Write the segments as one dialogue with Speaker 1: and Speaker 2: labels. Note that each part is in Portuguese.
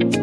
Speaker 1: Boa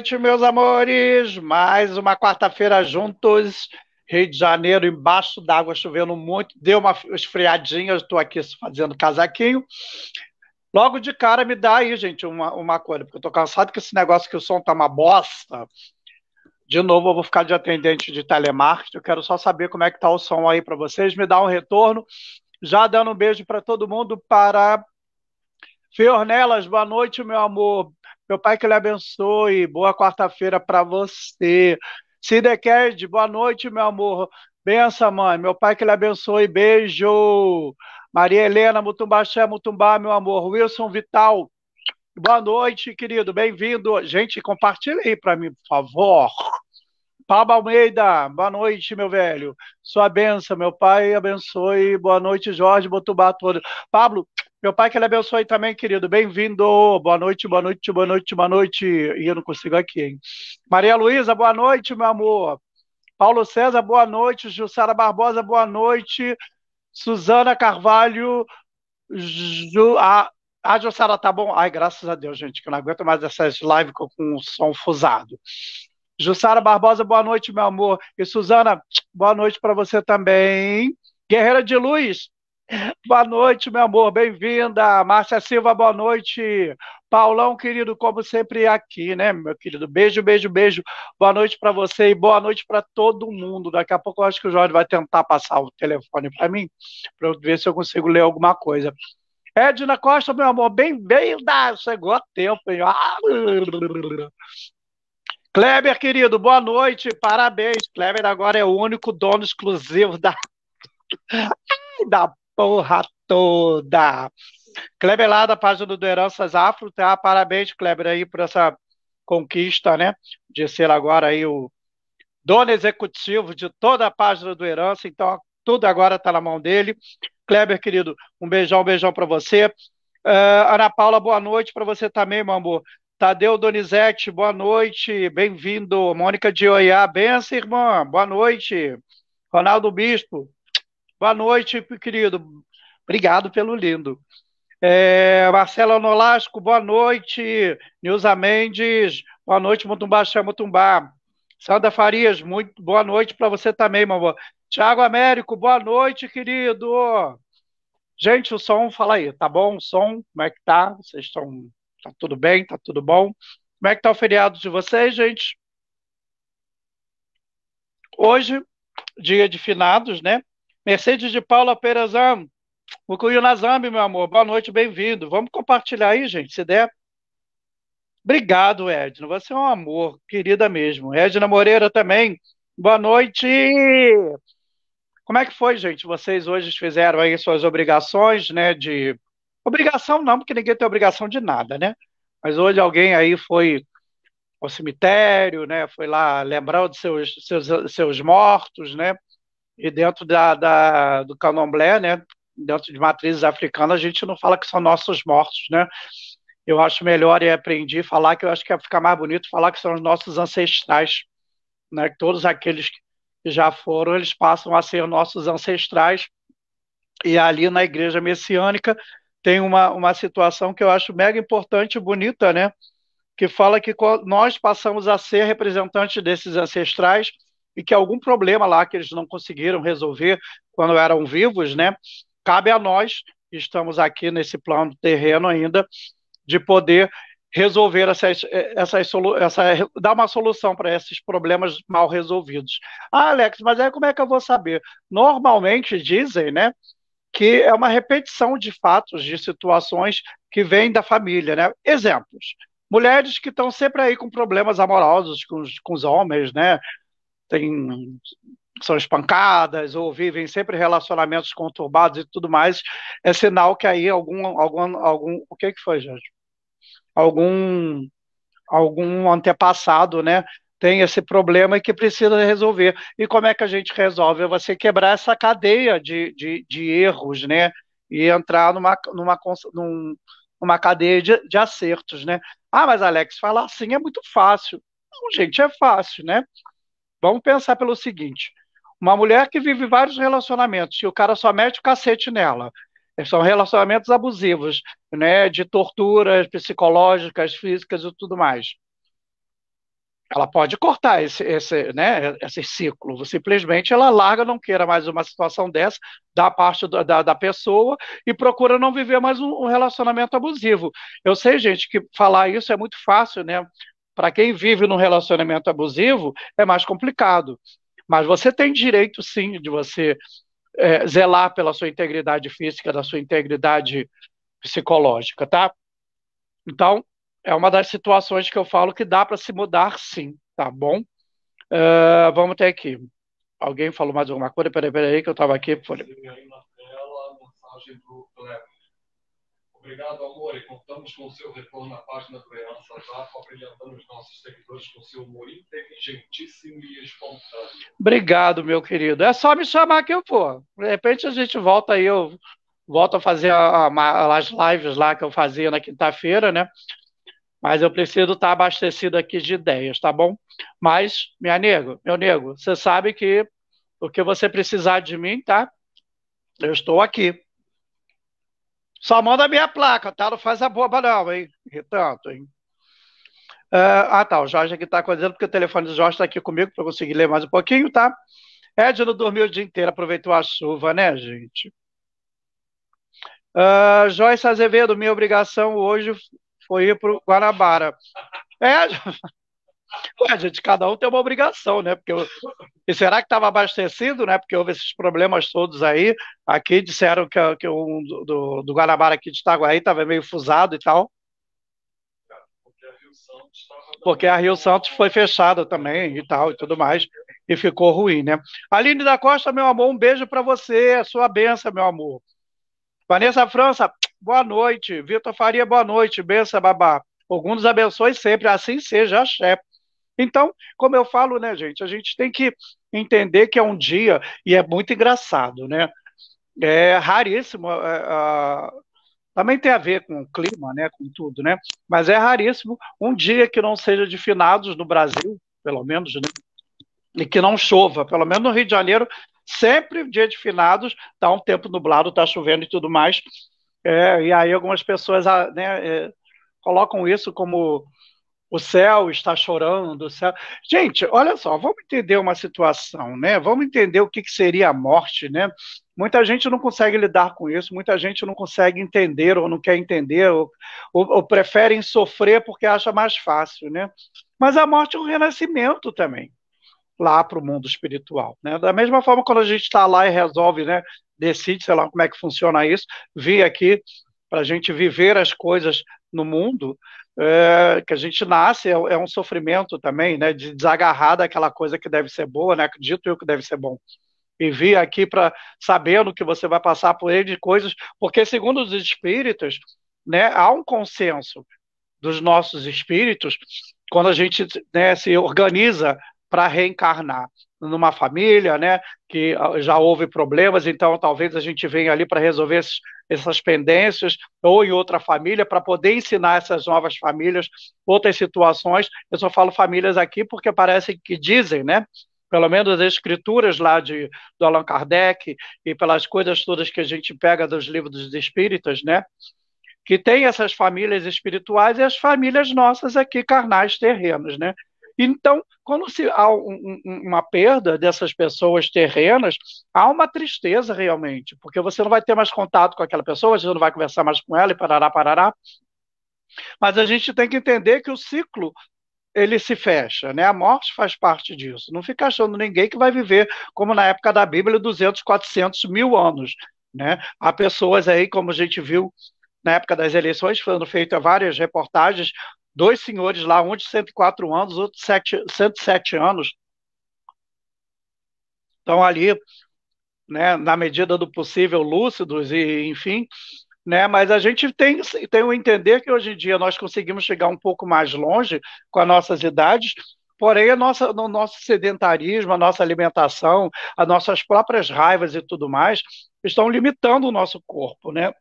Speaker 1: noite, meus amores. Mais uma quarta-feira juntos. Rio de Janeiro, embaixo d'água, chovendo muito. Deu uma esfriadinha, estou aqui fazendo casaquinho. Logo de cara me dá aí, gente, uma, uma coisa, porque eu tô cansado que esse negócio que o som tá uma bosta. De novo, eu vou ficar de atendente de telemarketing. Eu quero só saber como é que tá o som aí para vocês. Me dá um retorno. Já dando um beijo para todo mundo. Para Fiornelas, boa noite, meu amor. Meu pai que lhe abençoe. Boa quarta-feira para você. Sideked, boa noite, meu amor. Benção, mãe. Meu pai que lhe abençoe. Beijo. Maria Helena, Mutumbaxé, Mutumbá, meu amor. Wilson Vital, boa noite, querido. Bem-vindo. Gente, compartilhe aí para mim, por favor. Pablo Almeida, boa noite, meu velho. Sua benção, meu pai abençoe. Boa noite, Jorge Botubá todo. Pablo, meu pai que ele abençoe também, querido. Bem-vindo. Boa noite, boa noite, boa noite, boa noite. E eu não consigo aqui, hein? Maria Luísa, boa noite, meu amor. Paulo César, boa noite. Jussara Barbosa, boa noite. Suzana Carvalho. Ju... Ah, a Jussara tá bom? Ai, graças a Deus, gente, que eu não aguento mais essas lives com, com som fusado. Jussara Barbosa, boa noite, meu amor. E Suzana, boa noite para você também. Guerreira de Luz, Boa noite, meu amor, bem-vinda. Márcia Silva, boa noite. Paulão, querido, como sempre aqui, né, meu querido? Beijo, beijo, beijo. Boa noite para você e boa noite para todo mundo. Daqui a pouco eu acho que o Jorge vai tentar passar o telefone para mim, para eu ver se eu consigo ler alguma coisa. Edna Costa, meu amor, bem-vinda. Chegou a tempo, hein? Ah, Kleber, querido, boa noite, parabéns. Kleber agora é o único dono exclusivo da, da porra toda. Kleber lá da página do Heranças Afro, tá? Parabéns, Kleber, aí por essa conquista, né? De ser agora aí o dono executivo de toda a página do Herança, então tudo agora está na mão dele. Kleber, querido, um beijão, um beijão para você. Uh, Ana Paula, boa noite para você também, meu amor. Tadeu Donizete, boa noite, bem-vindo. Mônica de Oiá, benção, irmã, boa noite. Ronaldo Bispo, Boa noite, querido. Obrigado pelo lindo. É, Marcelo Nolasco, boa noite. Nilza Mendes, boa noite, Mutumbá, Mutumbá. Sandra Farias, muito boa noite para você também, meu amor. Tiago Américo, boa noite, querido. Gente, o som, fala aí, tá bom? O som, como é que tá? Vocês estão. Tá tudo bem? Tá tudo bom? Como é que tá o feriado de vocês, gente? Hoje, dia de finados, né? Mercedes de Paula Perezan, Mucuyu Nazambi, meu amor, boa noite, bem-vindo. Vamos compartilhar aí, gente, se der. Obrigado, Edna, você é um amor, querida mesmo. Edna Moreira também, boa noite. Como é que foi, gente? Vocês hoje fizeram aí suas obrigações, né? De obrigação não, porque ninguém tem obrigação de nada, né? Mas hoje alguém aí foi ao cemitério, né? Foi lá lembrar dos seus, seus, seus mortos, né? E dentro da, da, do candomblé, né? Dentro de matrizes africanas, a gente não fala que são nossos mortos, né? Eu acho melhor e aprendi falar que eu acho que ia ficar mais bonito falar que são os nossos ancestrais, né? Todos aqueles que já foram, eles passam a ser nossos ancestrais. E ali na igreja messiânica tem uma, uma situação que eu acho mega importante e bonita, né? Que fala que nós passamos a ser representantes desses ancestrais e que algum problema lá que eles não conseguiram resolver quando eram vivos, né? Cabe a nós, estamos aqui nesse plano terreno ainda, de poder resolver essas, essas, essa, dar uma solução para esses problemas mal resolvidos. Ah, Alex, mas aí como é que eu vou saber? Normalmente dizem, né, que é uma repetição de fatos, de situações que vêm da família, né? Exemplos. Mulheres que estão sempre aí com problemas amorosos com os, com os homens, né? Tem, são espancadas ou vivem sempre relacionamentos conturbados e tudo mais, é sinal que aí algum, algum, algum, o que que foi, Jorge? algum algum antepassado, né, tem esse problema que precisa resolver. E como é que a gente resolve? É você quebrar essa cadeia de, de, de erros, né, e entrar numa, numa, numa cadeia de, de acertos, né? Ah, mas Alex, falar assim é muito fácil. Não, gente, é fácil, né? Vamos pensar pelo seguinte: uma mulher que vive vários relacionamentos e o cara só mete o cacete nela, são relacionamentos abusivos, né, de torturas psicológicas, físicas e tudo mais. Ela pode cortar esse, esse, né, esse ciclo, simplesmente ela larga, não queira mais uma situação dessa, da parte da, da pessoa e procura não viver mais um, um relacionamento abusivo. Eu sei, gente, que falar isso é muito fácil, né? Para quem vive num relacionamento abusivo, é mais complicado. Mas você tem direito, sim, de você é, zelar pela sua integridade física, da sua integridade psicológica, tá? Então, é uma das situações que eu falo que dá para se mudar sim, tá bom? Uh, vamos ter aqui. Alguém falou mais alguma coisa? Peraí, peraí, que eu estava aqui. Na tela, mensagem do
Speaker 2: Obrigado, amor, e contamos com o seu retorno na página do Herança Jaco, abrilhantando os nossos seguidores com seu humor inteligentíssimo e espontâneo.
Speaker 1: Obrigado, meu querido. É só me chamar que eu vou. De repente a gente volta aí, eu volto a fazer a, a, as lives lá que eu fazia na quinta-feira, né? Mas eu preciso estar abastecido aqui de ideias, tá bom? Mas, minha nego, meu nego, você sabe que o que você precisar de mim, tá? Eu estou aqui. Só manda a minha placa, tá? Não faz a boba não, hein? Tanto, hein? Uh, ah, tá. O Jorge aqui tá dizendo porque o telefone do Jorge está aqui comigo para conseguir ler mais um pouquinho, tá? Ed não dormiu o dia inteiro, aproveitou a chuva, né, gente? Uh, Joyce Azevedo, minha obrigação hoje foi ir para Guanabara. É, Ué, gente, cada um tem uma obrigação, né? Porque eu... E será que estava abastecido, né? Porque houve esses problemas todos aí. Aqui disseram que, que um do, do Guanabara aqui de Itaguaí estava meio fusado e tal. Porque a Rio Santos foi fechada também e tal e tudo mais. E ficou ruim, né? Aline da Costa, meu amor, um beijo para você, a sua benção, meu amor. Vanessa França, boa noite. Vitor Faria, boa noite. Benção, babá. Algum nos abençoe sempre, assim seja, chefe. Então, como eu falo, né, gente, a gente tem que entender que é um dia, e é muito engraçado, né? É raríssimo. É, é, também tem a ver com o clima, né, com tudo, né? Mas é raríssimo um dia que não seja de finados no Brasil, pelo menos, né? E que não chova, pelo menos no Rio de Janeiro, Sempre dia de finados, está um tempo nublado, está chovendo e tudo mais. É, e aí algumas pessoas ah, né, é, colocam isso como o céu está chorando, o céu. Gente, olha só, vamos entender uma situação, né? Vamos entender o que, que seria a morte, né? Muita gente não consegue lidar com isso, muita gente não consegue entender ou não quer entender, ou, ou, ou preferem sofrer porque acha mais fácil, né? Mas a morte é um renascimento também lá para o mundo espiritual, né? Da mesma forma quando a gente está lá e resolve, né? Decide, sei lá como é que funciona isso, vir aqui para a gente viver as coisas no mundo, é, que a gente nasce é, é, um sofrimento também, né, de desagarrar daquela coisa que deve ser boa, né, acredito eu que deve ser bom. E vir aqui para sabendo que você vai passar por ele de coisas, porque segundo os espíritos, né, há um consenso dos nossos espíritos quando a gente né, se organiza para reencarnar numa família, né, que já houve problemas, então talvez a gente venha ali para resolver esses, essas pendências, ou em outra família, para poder ensinar essas novas famílias outras situações. Eu só falo famílias aqui porque parece que dizem, né, pelo menos as escrituras lá de, do Allan Kardec e pelas coisas todas que a gente pega dos livros dos espíritas, né, que tem essas famílias espirituais e as famílias nossas aqui carnais terrenos, né? Então, quando se há um, um, uma perda dessas pessoas terrenas, há uma tristeza realmente, porque você não vai ter mais contato com aquela pessoa, você não vai conversar mais com ela e parará, parará. Mas a gente tem que entender que o ciclo ele se fecha, né? A morte faz parte disso. Não fica achando ninguém que vai viver como na época da Bíblia 200, 400 mil anos, né? Há pessoas aí, como a gente viu na época das eleições, foram feitas várias reportagens dois senhores lá, um de 104 anos, outro de 107 anos. Estão ali, né, na medida do possível, lúcidos e, enfim, né, mas a gente tem, tem o entender que hoje em dia nós conseguimos chegar um pouco mais longe com as nossas idades, porém a nossa, no nosso sedentarismo, a nossa alimentação, as nossas próprias raivas e tudo mais, estão limitando o nosso corpo, né?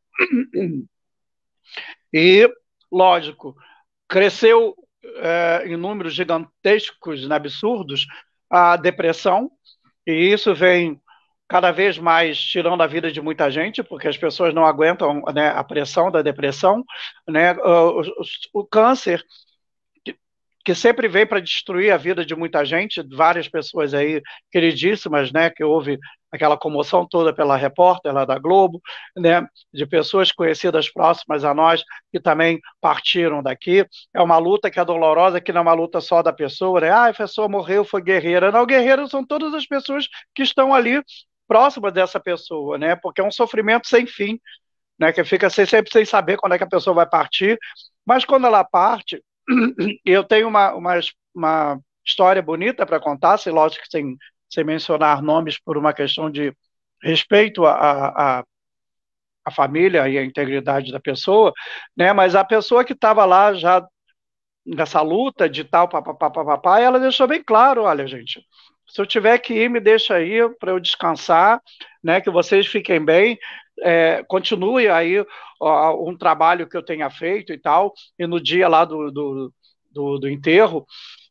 Speaker 1: E, lógico, cresceu é, em números gigantescos, né, absurdos, a depressão, e isso vem cada vez mais tirando a vida de muita gente, porque as pessoas não aguentam né, a pressão da depressão, né, o, o, o câncer que sempre vem para destruir a vida de muita gente, várias pessoas aí queridíssimas, né, que houve aquela comoção toda pela repórter lá da Globo, né, de pessoas conhecidas próximas a nós que também partiram daqui. É uma luta que é dolorosa, que não é uma luta só da pessoa, né? Ah, a pessoa morreu, foi guerreira. Não, guerreira são todas as pessoas que estão ali próximas dessa pessoa, né? Porque é um sofrimento sem fim, né? Que fica sempre sem saber quando é que a pessoa vai partir. Mas quando ela parte, eu tenho uma, uma, uma história bonita para contar, se lógico sem, sem mencionar nomes por uma questão de respeito à, a família e a integridade da pessoa, né? Mas a pessoa que estava lá já nessa luta de tal, papapá, ela deixou bem claro, olha, gente, se eu tiver que ir, me deixa aí para eu descansar, né? Que vocês fiquem bem, é, continue aí ó, um trabalho que eu tenha feito e tal, e no dia lá do, do, do, do enterro,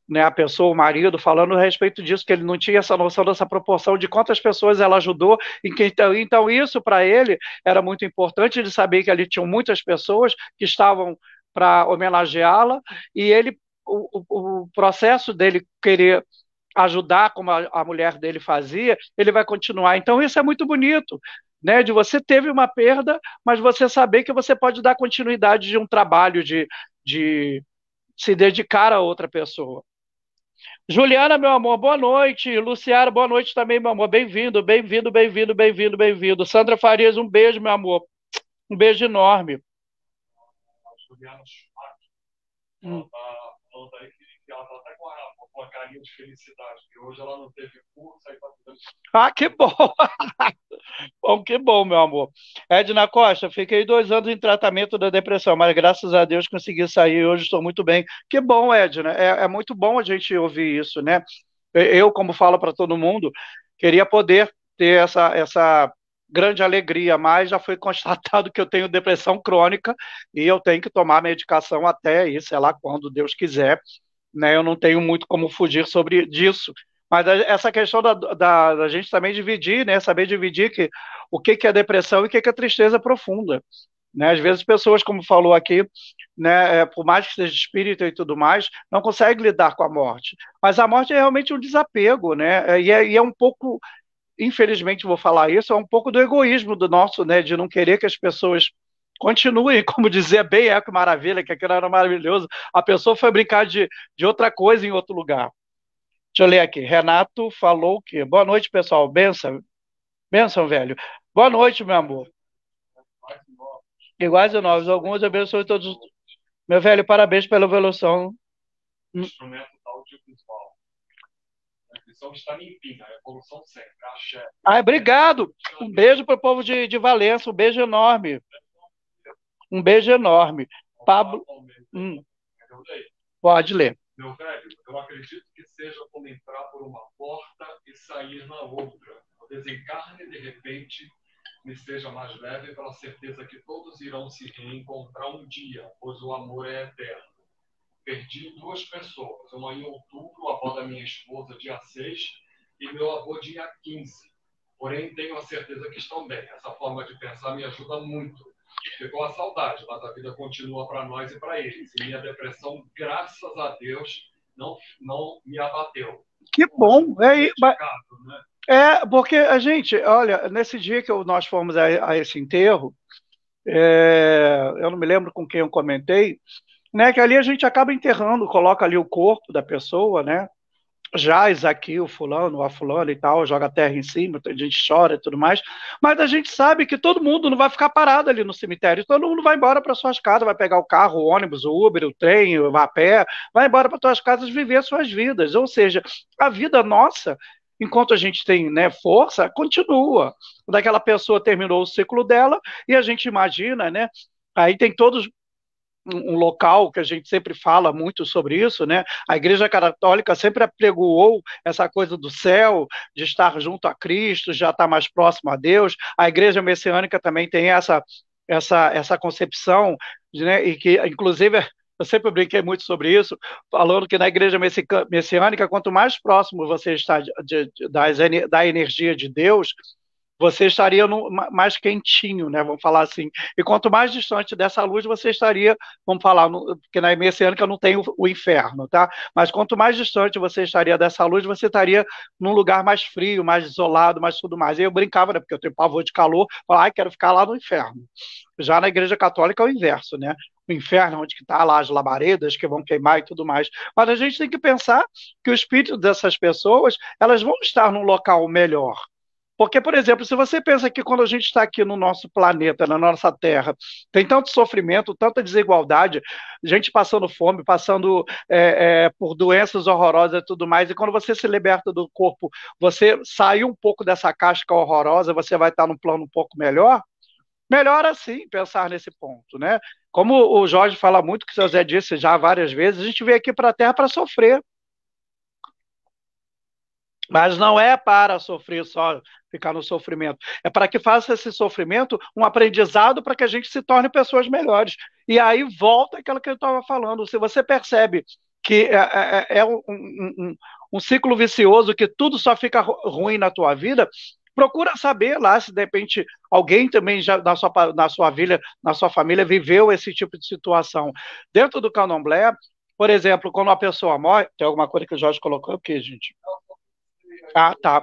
Speaker 1: né, a pessoa, o marido, falando a respeito disso, que ele não tinha essa noção dessa proporção de quantas pessoas ela ajudou, e que, então, então isso para ele era muito importante de saber que ali tinham muitas pessoas que estavam para homenageá-la, e ele, o, o, processo dele querer ajudar como a, a, mulher dele fazia, ele vai continuar. Então isso é muito bonito, né? De você teve uma perda, mas você saber que você pode dar continuidade de um trabalho de, de se dedicar a outra pessoa. Juliana, meu amor, boa noite. Luciana, boa noite também, meu amor. Bem-vindo, bem-vindo, bem-vindo, bem-vindo, bem-vindo. Sandra Farias, um beijo, meu amor. Um beijo enorme. Juliana hum. ela tá falando aí que ela tá a uma carinha de felicidade, que hoje ela não teve curso, aí tá tudo... Ah, que bom! bom, que bom, meu amor. Edna Costa, fiquei dois anos em tratamento da depressão, mas graças a Deus consegui sair hoje estou muito bem. Que bom, Edna, é, é muito bom a gente ouvir isso, né? Eu, como falo para todo mundo, queria poder ter essa, essa grande alegria, mas já foi constatado que eu tenho depressão crônica e eu tenho que tomar medicação até isso, sei lá quando Deus quiser né? Eu não tenho muito como fugir sobre disso, Mas essa questão da, da, da, gente também dividir, né? Saber dividir que, o que, que é depressão e o que, que é tristeza profunda. Né? Às vezes pessoas, como falou aqui, né, é, por mais que seja espírita e tudo mais, não conseguem lidar com a morte. Mas a morte é realmente um desapego, né? É, e é, e é um pouco, infelizmente vou falar isso, é um pouco do egoísmo do nosso, né? De não querer que as pessoas continuem, como dizia bem Eco Maravilha, que aquilo era maravilhoso. A pessoa foi brincar de, de outra coisa em outro lugar. Deixa eu ler aqui. Renato falou o quê? Boa noite, pessoal. Benção. Benção, velho. Boa noite, meu amor. Iguais e novos. Alguns abençoe todos. Meu velho, parabéns pela evolução. Instrumento audiovisual. A evolução está limpinha, a evolução sempre. Axé. Ah, obrigado. Um beijo para o povo de, de Valença. Um beijo enorme. Um beijo enorme. Pablo. Hum. Pode ler.
Speaker 2: Meu velho, eu acredito que seja como entrar por uma porta e sair na outra. O desencarne, de repente, me seja mais leve pela certeza que todos irão se reencontrar um dia, pois o amor é eterno. Perdi duas pessoas, uma em outubro, a avó da minha esposa, dia 6, e meu avô, dia 15. Porém, tenho a certeza que estão bem. Essa forma de pensar me ajuda muito. Ficou a saudade, mas a vida continua para nós e para eles. E minha depressão, graças a Deus, não, não me abateu.
Speaker 1: Que bom! É, mas, né? é, porque a gente, olha, nesse dia que nós fomos a, a esse enterro, é, eu não me lembro com quem eu comentei, né, que ali a gente acaba enterrando, coloca ali o corpo da pessoa, né, jaz aqui o fulano, a fulana e tal, joga terra em cima, a gente chora e tudo mais, mas a gente sabe que todo mundo não vai ficar parado ali no cemitério, todo mundo vai embora para suas casas, vai pegar o carro, o ônibus, o Uber, o trem, o a pé, vai embora para suas casas viver suas vidas, ou seja, a vida nossa enquanto a gente tem né, força, continua. Quando aquela pessoa terminou o ciclo dela, e a gente imagina, né? Aí tem todos um local que a gente sempre fala muito sobre isso, né? A Igreja Católica sempre apregoou essa coisa do céu, de estar junto a Cristo, já estar mais próximo a Deus. A Igreja Messiânica também tem essa essa essa concepção, né? E que inclusive eu sempre brinquei muito sobre isso, falando que na igreja messiânica, quanto mais próximo você está de, de, das, da energia de Deus, você estaria no, mais quentinho, né? Vamos falar assim. E quanto mais distante dessa luz, você estaria, vamos falar, no, porque na messiânica não tem o, o, inferno, tá? Mas quanto mais distante você estaria dessa luz, você estaria num lugar mais frio, mais isolado, mais tudo mais. E eu brincava, né? Porque eu tenho pavor de calor, falava, ai, quero ficar lá no inferno. Já na igreja católica é o inverso, né? o inferno, onde está lá as labaredas que vão queimar e tudo mais. Mas a gente tem que pensar que o espírito dessas pessoas, elas vão estar num local melhor. Porque, por exemplo, se você pensa que quando a gente está aqui no nosso planeta, na nossa Terra, tem tanto sofrimento, tanta desigualdade, gente passando fome, passando é, é, por doenças horrorosas e tudo mais, e quando você se liberta do corpo, você sai um pouco dessa casca horrorosa, você vai estar num plano um pouco melhor, melhor assim pensar nesse ponto, né? Como o Jorge fala muito, que o seu Zé disse já várias vezes, a gente veio aqui para a Terra para sofrer. Mas não é para sofrer só, ficar no sofrimento. É para que faça esse sofrimento um aprendizado para que a gente se torne pessoas melhores. E aí volta aquilo que eu estava falando. Se você percebe que é, é, é, é um, um, um, ciclo vicioso, que tudo só fica ruim na tua vida, procura saber lá se de repente alguém também já na sua, na sua, vida, na sua família viveu esse tipo de situação. Dentro do candomblé, por exemplo, quando uma pessoa morre, tem alguma coisa que o Jorge colocou aqui, gente? Ah, tá.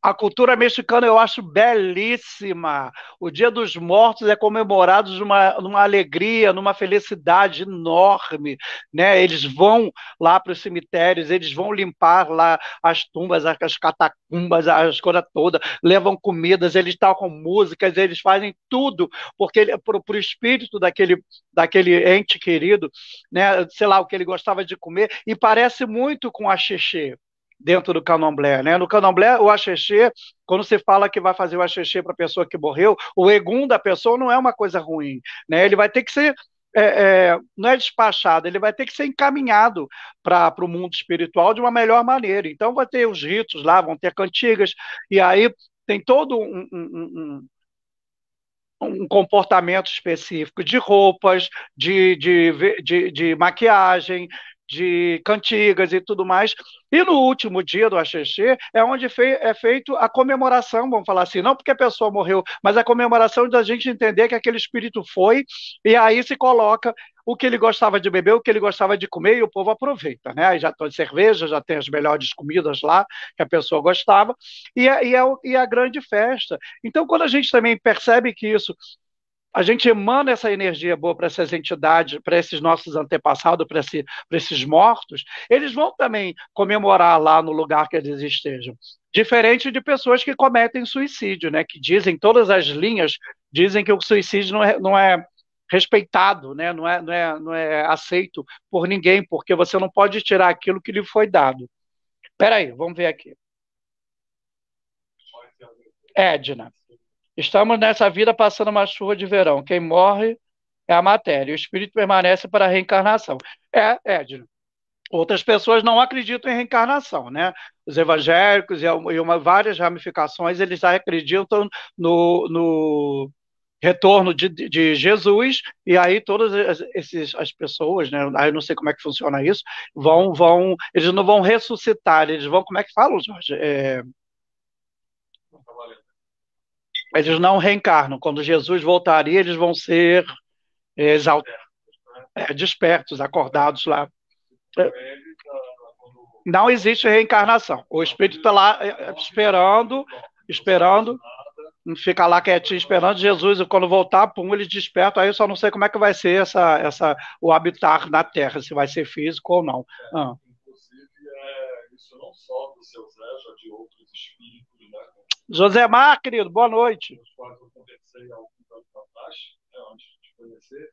Speaker 1: A cultura mexicana eu acho belíssima. O Dia dos Mortos é comemorado numa, numa alegria, numa felicidade enorme. Né? Eles vão lá para os cemitérios, eles vão limpar lá as tumbas, as catacumbas, as coisas todas, levam comidas, eles tocam músicas, eles fazem tudo porque para o espírito daquele, daquele ente querido, né? sei lá, o que ele gostava de comer, e parece muito com a Xexê dentro do candomblé. Né? No candomblé, o axexê, quando se fala que vai fazer o axexê para a pessoa que morreu, o egum da pessoa não é uma coisa ruim. Né? Ele vai ter que ser é, é, não é despachado, ele vai ter que ser encaminhado para o mundo espiritual de uma melhor maneira. Então, vai ter os ritos lá, vão ter cantigas, e aí tem todo um, um, um, um comportamento específico de roupas, de, de, de, de maquiagem, de cantigas e tudo mais. E no último dia do Axexê é onde é feito a comemoração, vamos falar assim, não porque a pessoa morreu, mas a comemoração da gente entender que aquele espírito foi, e aí se coloca o que ele gostava de beber, o que ele gostava de comer, e o povo aproveita, né? Aí já tem cerveja, já tem as melhores comidas lá que a pessoa gostava, e é, e é, e é a grande festa. Então, quando a gente também percebe que isso a gente emana essa energia boa para essas entidades, para esses nossos antepassados, para esse, esses mortos, eles vão também comemorar lá no lugar que eles estejam. Diferente de pessoas que cometem suicídio, né? Que dizem, todas as linhas dizem que o suicídio não é, não é respeitado, né? não, é, não, é, não é aceito por ninguém, porque você não pode tirar aquilo que lhe foi dado. Espera aí, vamos ver aqui. Edna. Estamos nessa vida passando uma chuva de verão. Quem morre é a matéria. O espírito permanece para a reencarnação. É, Edno. Outras pessoas não acreditam em reencarnação, né? Os evangélicos e, uma, várias ramificações, eles acreditam no, no retorno de, de, Jesus, e aí todas as, esses, as pessoas, né, aí eu não sei como é que funciona isso, vão, vão, eles não vão ressuscitar, eles vão, como é que falam, Jorge? É, eles não reencarnam. Quando Jesus voltaria, eles vão ser exaltados, é, despertos, acordados lá. Não existe reencarnação. O espírito está lá é, esperando, esperando, fica lá quietinho esperando Jesus. E quando voltar, pum, ele desperta. Aí eu só não sei como é que vai ser essa, essa, o habitar na Terra, se vai ser físico ou não.
Speaker 2: Ah. Inclusive, é, isso não só do seu Zé, já de outros espíritos
Speaker 1: Josemar, querido, boa noite.
Speaker 2: Os quais eu conversei há alguns anos atrás, né, antes de te conhecer,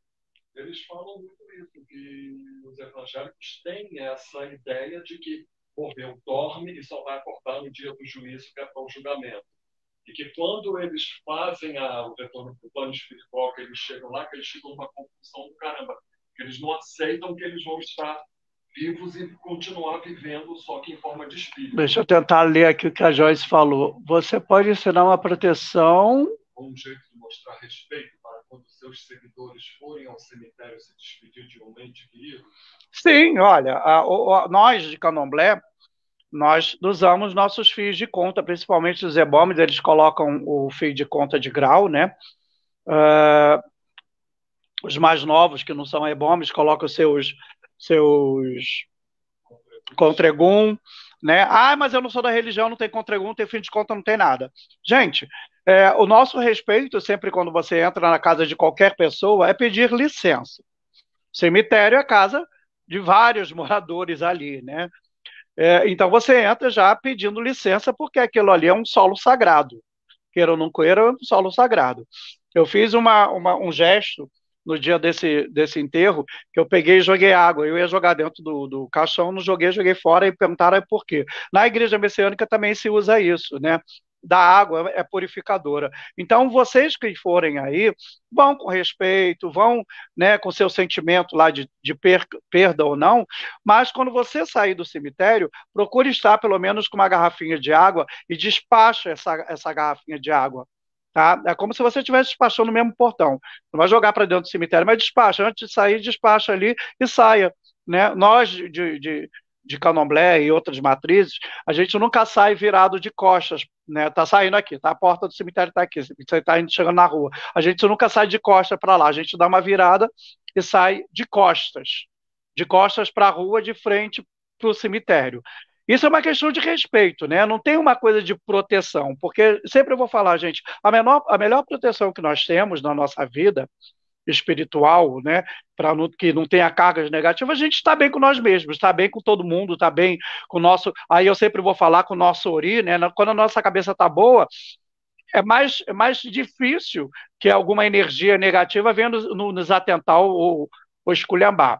Speaker 2: eles falam muito isso, que os evangélicos têm essa ideia de que morreu, dorme e só vai acordar no dia do juízo, que é para o julgamento. E que quando eles fazem a, o retorno para o plano espiritual, que eles chegam lá, que eles ficam numa confusão do caramba, que eles não aceitam que eles vão estar vivos e continuar vivendo, só que em forma de espírito.
Speaker 1: Deixa eu tentar ler aqui o que a Joyce falou. Você pode ensinar uma proteção.
Speaker 2: Um jeito de mostrar respeito para quando seus seguidores forem ao cemitério se despedir de um ente querido?
Speaker 1: Sim, olha, a, a, nós de Candomblé, nós usamos nossos fios de conta, principalmente os ebomes, eles colocam o fio de conta de grau, né? Uh, os mais novos, que não são ebomes, colocam seus seus contregum, né? Ah, mas eu não sou da religião, não tem contregum, tem fim de conta, não tem nada. Gente, é, o nosso respeito, sempre quando você entra na casa de qualquer pessoa, é pedir licença. Cemitério é casa de vários moradores ali, né? É, então você entra já pedindo licença, porque aquilo ali é um solo sagrado. Queira ou não queira, é um solo sagrado. Eu fiz uma, uma, um gesto no dia desse, desse enterro, que eu peguei e joguei água. Eu ia jogar dentro do, do caixão, não joguei, joguei fora e perguntaram por quê. Na igreja messiânica também se usa isso, né? da água é purificadora. Então, vocês que forem aí, vão com respeito, vão né, com seu sentimento lá de, de per, perda ou não, mas quando você sair do cemitério, procure estar pelo menos com uma garrafinha de água e despacha essa, essa garrafinha de água Tá? É como se você estivesse despachando no mesmo portão. Não vai jogar para dentro do cemitério, mas despacha. Antes de sair, despacha ali e saia. Né? Nós, de, de, de Canomblé e outras matrizes, a gente nunca sai virado de costas. Né? Tá saindo aqui, tá? A porta do cemitério está aqui, você está chegando na rua. A gente nunca sai de costas para lá, a gente dá uma virada e sai de costas. De costas para a rua, de frente para o cemitério. Isso é uma questão de respeito, né? Não tem uma coisa de proteção, porque sempre eu vou falar, gente, a, menor, a melhor proteção que nós temos na nossa vida espiritual, né, para que não tenha cargas negativas, a gente está bem com nós mesmos, está bem com todo mundo, está bem com o nosso. Aí eu sempre vou falar com o nosso ori, né? Quando a nossa cabeça está boa, é mais, é mais difícil que alguma energia negativa venha nos, nos atentar ou, ou esculhambar.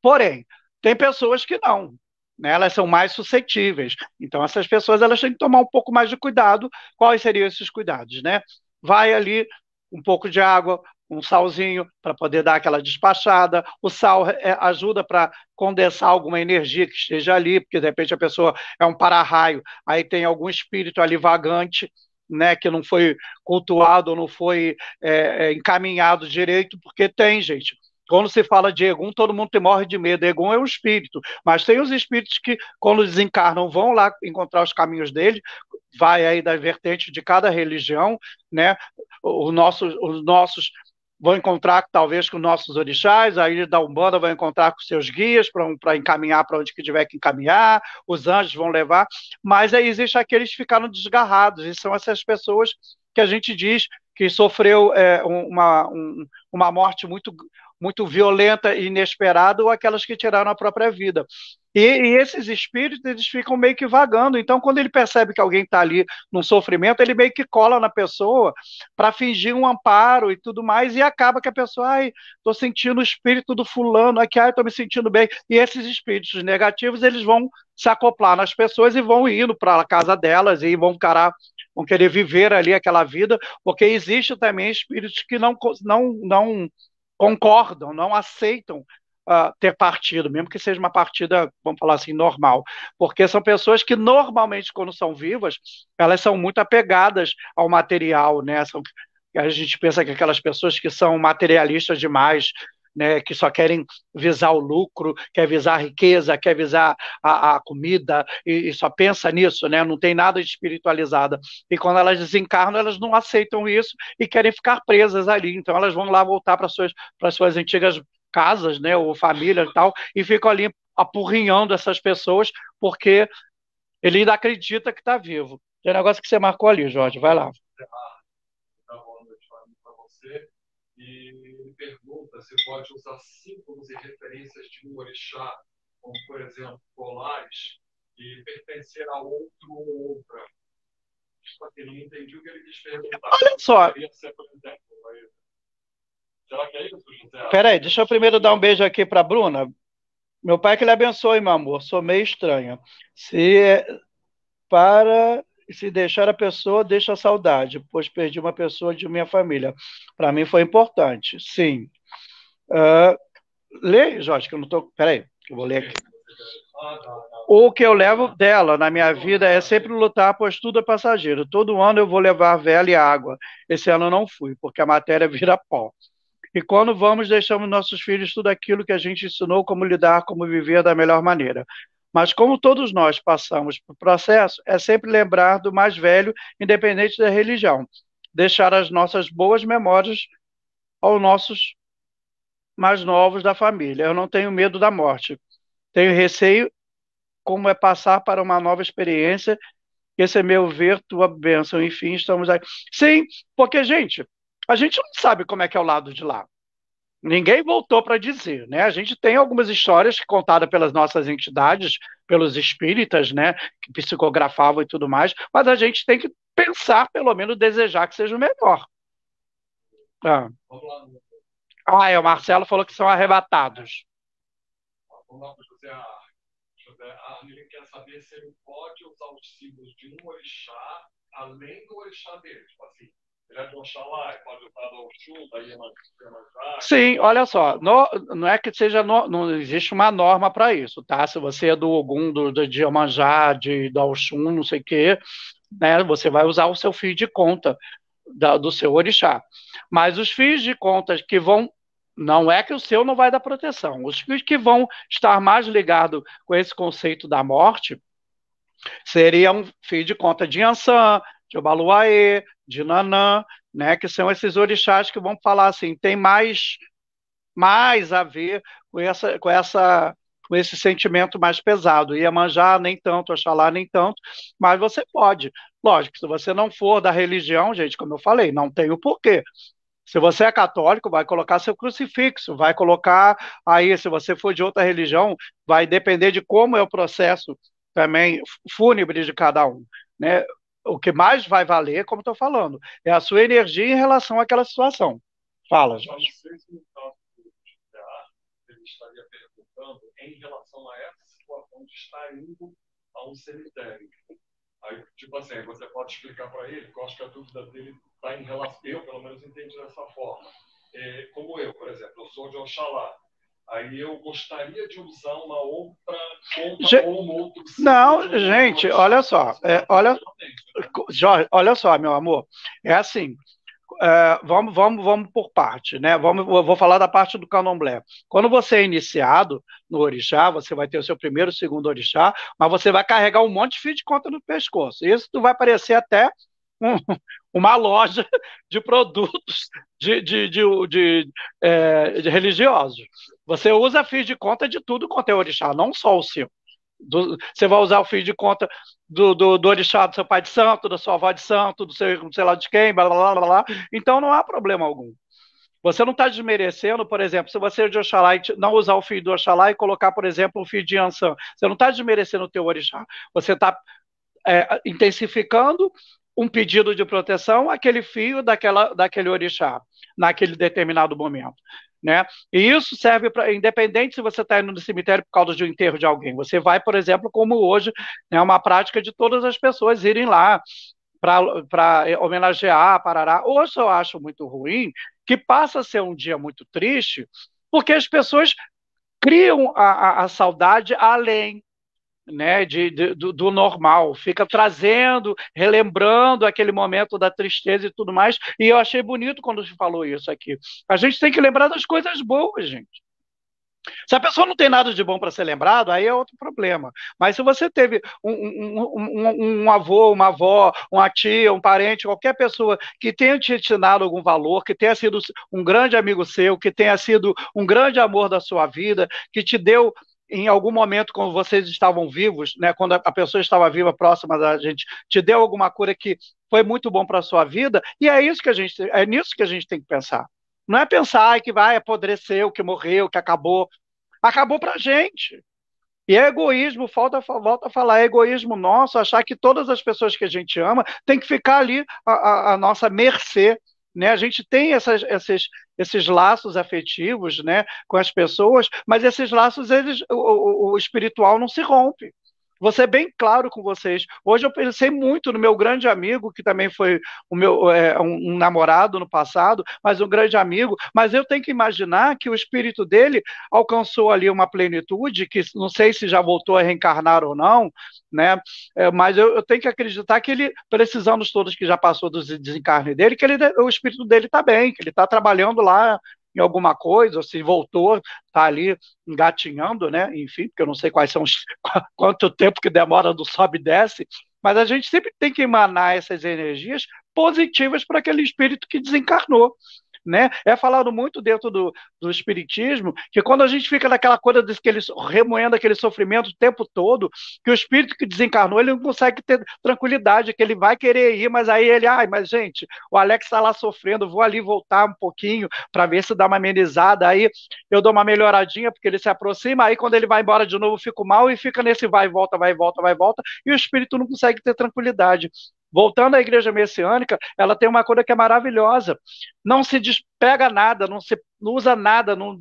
Speaker 1: Porém, tem pessoas que não, né, elas são mais suscetíveis. Então, essas pessoas elas têm que tomar um pouco mais de cuidado. Quais seriam esses cuidados? Né? Vai ali um pouco de água, um salzinho para poder dar aquela despachada. O sal é, ajuda para condensar alguma energia que esteja ali, porque de repente a pessoa é um para-raio, aí tem algum espírito ali vagante. Né, que não foi cultuado, não foi é, é, encaminhado direito, porque tem, gente. Quando se fala de Egum, todo mundo morre de medo. Egum é um espírito, mas tem os espíritos que, quando desencarnam, vão lá encontrar os caminhos dele, vai aí das vertentes de cada religião, né? Os nossos, os nossos vão encontrar talvez com nossos orixás, a ilha da Umbanda vai encontrar com seus guias para encaminhar para onde que tiver que encaminhar, os anjos vão levar, mas aí existe aqueles que ficaram desgarrados, e são essas pessoas que a gente diz que sofreu é, uma, um, uma morte muito, muito violenta e inesperada, ou aquelas que tiraram a própria vida. E, e, esses espíritos eles ficam meio que vagando. Então, quando ele percebe que alguém está ali num sofrimento, ele meio que cola na pessoa para fingir um amparo e tudo mais, e acaba que a pessoa, ai, estou sentindo o espírito do fulano, aqui, ai, estou me sentindo bem. E esses espíritos negativos, eles vão se acoplar nas pessoas e vão indo para a casa delas e vão encarar vão querer viver ali aquela vida, porque existe também espíritos que não, não, não concordam, não aceitam uh, ter partido, mesmo que seja uma partida, vamos falar assim, normal. Porque são pessoas que normalmente, quando são vivas, elas são muito apegadas ao material, né? São, a gente pensa que aquelas pessoas que são materialistas demais, né, que só querem visar o lucro, quer visar a riqueza, quer visar a, a comida, e, e, só pensa nisso, né, não tem nada de espiritualizada. E quando elas desencarnam, elas não aceitam isso e querem ficar presas ali. Então elas vão lá voltar para suas, para suas antigas casas, né, ou família e tal, e ficam ali apurrinhando essas pessoas, porque ele ainda acredita que está vivo. Tem um negócio que você marcou ali, Jorge, vai lá.
Speaker 2: E ele pergunta se pode usar símbolos e referências de um orixá, como, por exemplo, colares, e pertencer a outro ou outra. Só que não entendi o que ele quis perguntar.
Speaker 1: Olha só. Exemplo,
Speaker 2: Será que é isso, José?
Speaker 1: Peraí, deixa eu primeiro dar um beijo aqui para a Bruna. Meu pai que lhe abençoe, meu amor. Sou meio estranha. Se é para se deixar a pessoa, deixa a saudade, pois perdi uma pessoa de minha família. Para mim foi importante, sim. Uh, lê, Jorge, que eu não estou. Peraí, que eu vou ler aqui. O que eu levo dela na minha vida é sempre lutar, pois tudo é passageiro. Todo ano eu vou levar vela e água. Esse ano eu não fui, porque a matéria vira pó. E quando vamos, deixamos nossos filhos tudo aquilo que a gente ensinou, como lidar, como viver da melhor maneira. Mas como todos nós passamos por processo, é sempre lembrar do mais velho, independente da religião. Deixar as nossas boas memórias aos nossos mais novos da família. Eu não tenho medo da morte. Tenho receio como é passar para uma nova experiência. Esse é meu ver, tua bênção. Enfim, estamos aí. Sim, porque, gente, a gente não sabe como é que é o lado de lá. Ninguém voltou para dizer, né? A gente tem algumas histórias contadas pelas nossas entidades, pelos espíritas, né, que psicografavam e tudo mais, mas a gente tem que pensar, pelo menos desejar que seja o melhor. Ah, ah é, o Marcelo falou que são arrebatados.
Speaker 2: Vamos lá para José Arne. José Arne quer saber se ele pode usar os símbolos de um orixá além do orixá dele. Tipo assim,
Speaker 1: Sim, olha só, no, não é que seja, no, não existe uma norma para isso, tá? Se você é do Ogum, do, do de, do Oxum, não sei o quê, né, você vai usar o seu fio de conta da, do seu orixá. Mas os fios de conta que vão, não é que o seu não vai dar proteção, os fios que vão estar mais ligados com esse conceito da morte, seriam fio de conta de Ansan, de Obaluaê, de Nanã, né, que são esses orixás que vão falar assim, tem mais mais a ver com essa com essa com esse sentimento mais pesado. Iemanjá nem tanto, Oxalá nem tanto, mas você pode. Lógico, se você não for da religião, gente, como eu falei, não tem o porquê. Se você é católico, vai colocar seu crucifixo, vai colocar aí, se você for de outra religião, vai depender de como é o processo também fúnebre de cada um. Né? O que mais vai valer, como estou falando, é a sua energia em relação àquela situação. Fala, Jorge.
Speaker 2: Ele estaria perguntando em relação a essa situação de estar indo a um cemitério. Aí, tipo assim, você pode explicar para ele, que eu acho que a dúvida dele está em relação, eu pelo menos entendi dessa forma. É, como eu, por exemplo, eu sou de Oxalá. Aí eu gostaria de usar uma outra conta ou um outro.
Speaker 1: Não, gente, olha só. É, olha, Jorge, olha só, meu amor. É assim. é, vamos, vamos, vamos por parte, né? Vamos, eu vou falar da parte do candomblé. Quando você é iniciado no orixá, você vai ter o seu primeiro, segundo orixá, mas você vai carregar um monte de fio de conta no pescoço. Isso vai parecer até um, uma loja de produtos de, de, de, de, é, de religiosos. Você usa fio de conta de tudo quanto é orixá, não só o seu. Do, você vai usar o fio de conta do, do, do orixá do seu pai de santo, da sua avó de santo, do seu sei lá de quem, blá blá blá blá. Então não há problema algum. Você não está desmerecendo, por exemplo, se você é de Oxalá e não usar o fio do Oxalá e colocar, por exemplo, o fio de Ansan, você não está desmerecendo o teu orixá. Você está é, intensificando um pedido de proteção àquele fio daquela, daquele orixá, naquele determinado momento. Né? E isso serve para, independente se você está indo no cemitério por causa de um enterro de alguém. Você vai, por exemplo, como hoje, é né, uma prática de todas as pessoas irem lá para homenagear, parará. Hoje eu acho muito ruim que passa a ser um dia muito triste, porque as pessoas criam a, a, a saudade além né, de, de do, do, normal, fica trazendo, relembrando aquele momento da tristeza e tudo mais. E eu achei bonito quando você falou isso aqui. A gente tem que lembrar das coisas boas, gente. Se a pessoa não tem nada de bom para ser lembrado, aí é outro problema. Mas se você teve um, um, um, um, avô, uma avó, uma tia, um parente, qualquer pessoa que tenha te ensinado algum valor, que tenha sido um grande amigo seu, que tenha sido um grande amor da sua vida, que te deu em algum momento, quando vocês estavam vivos, né, quando a pessoa estava viva próxima da gente, te deu alguma cura que foi muito bom para a sua vida, e é isso que a gente, é nisso que a gente tem que pensar. Não é pensar que vai apodrecer, o que morreu, que acabou. Acabou para a gente. E é egoísmo, falta, volta a falar, é egoísmo nosso achar que todas as pessoas que a gente ama têm que ficar ali à nossa mercê, né? A gente tem essas, esses, esses laços afetivos né, com as pessoas, mas esses laços, eles, o, o, o espiritual não se rompe. Vou ser bem claro com vocês. Hoje eu pensei muito no meu grande amigo, que também foi o meu, é, um, um, namorado no passado, mas um grande amigo. Mas eu tenho que imaginar que o espírito dele alcançou ali uma plenitude, que não sei se já voltou a reencarnar ou não, né? É, mas eu, eu, tenho que acreditar que ele, pelos anos todos que já passou do desencarne dele, que ele, o espírito dele está bem, que ele está trabalhando lá em alguma coisa, se voltou, está ali engatinhando, né? Enfim, porque eu não sei quais são os, quanto tempo que demora do sobe e desce, mas a gente sempre tem que emanar essas energias positivas para aquele espírito que desencarnou né? É falado muito dentro do, do espiritismo que quando a gente fica naquela coisa daquele, remoendo aquele sofrimento o tempo todo, que o espírito que desencarnou ele não consegue ter tranquilidade, que ele vai querer ir, mas aí ele, ai, mas gente, o Alex está lá sofrendo, vou ali voltar um pouquinho para ver se dá uma amenizada, aí eu dou uma melhoradinha porque ele se aproxima, aí quando ele vai embora de novo fico mal e fica nesse vai e volta, vai e volta, vai e volta, e o espírito não consegue ter tranquilidade. Voltando à igreja messiânica, ela tem uma coisa que é maravilhosa. Não se despega nada, não se não usa nada, não,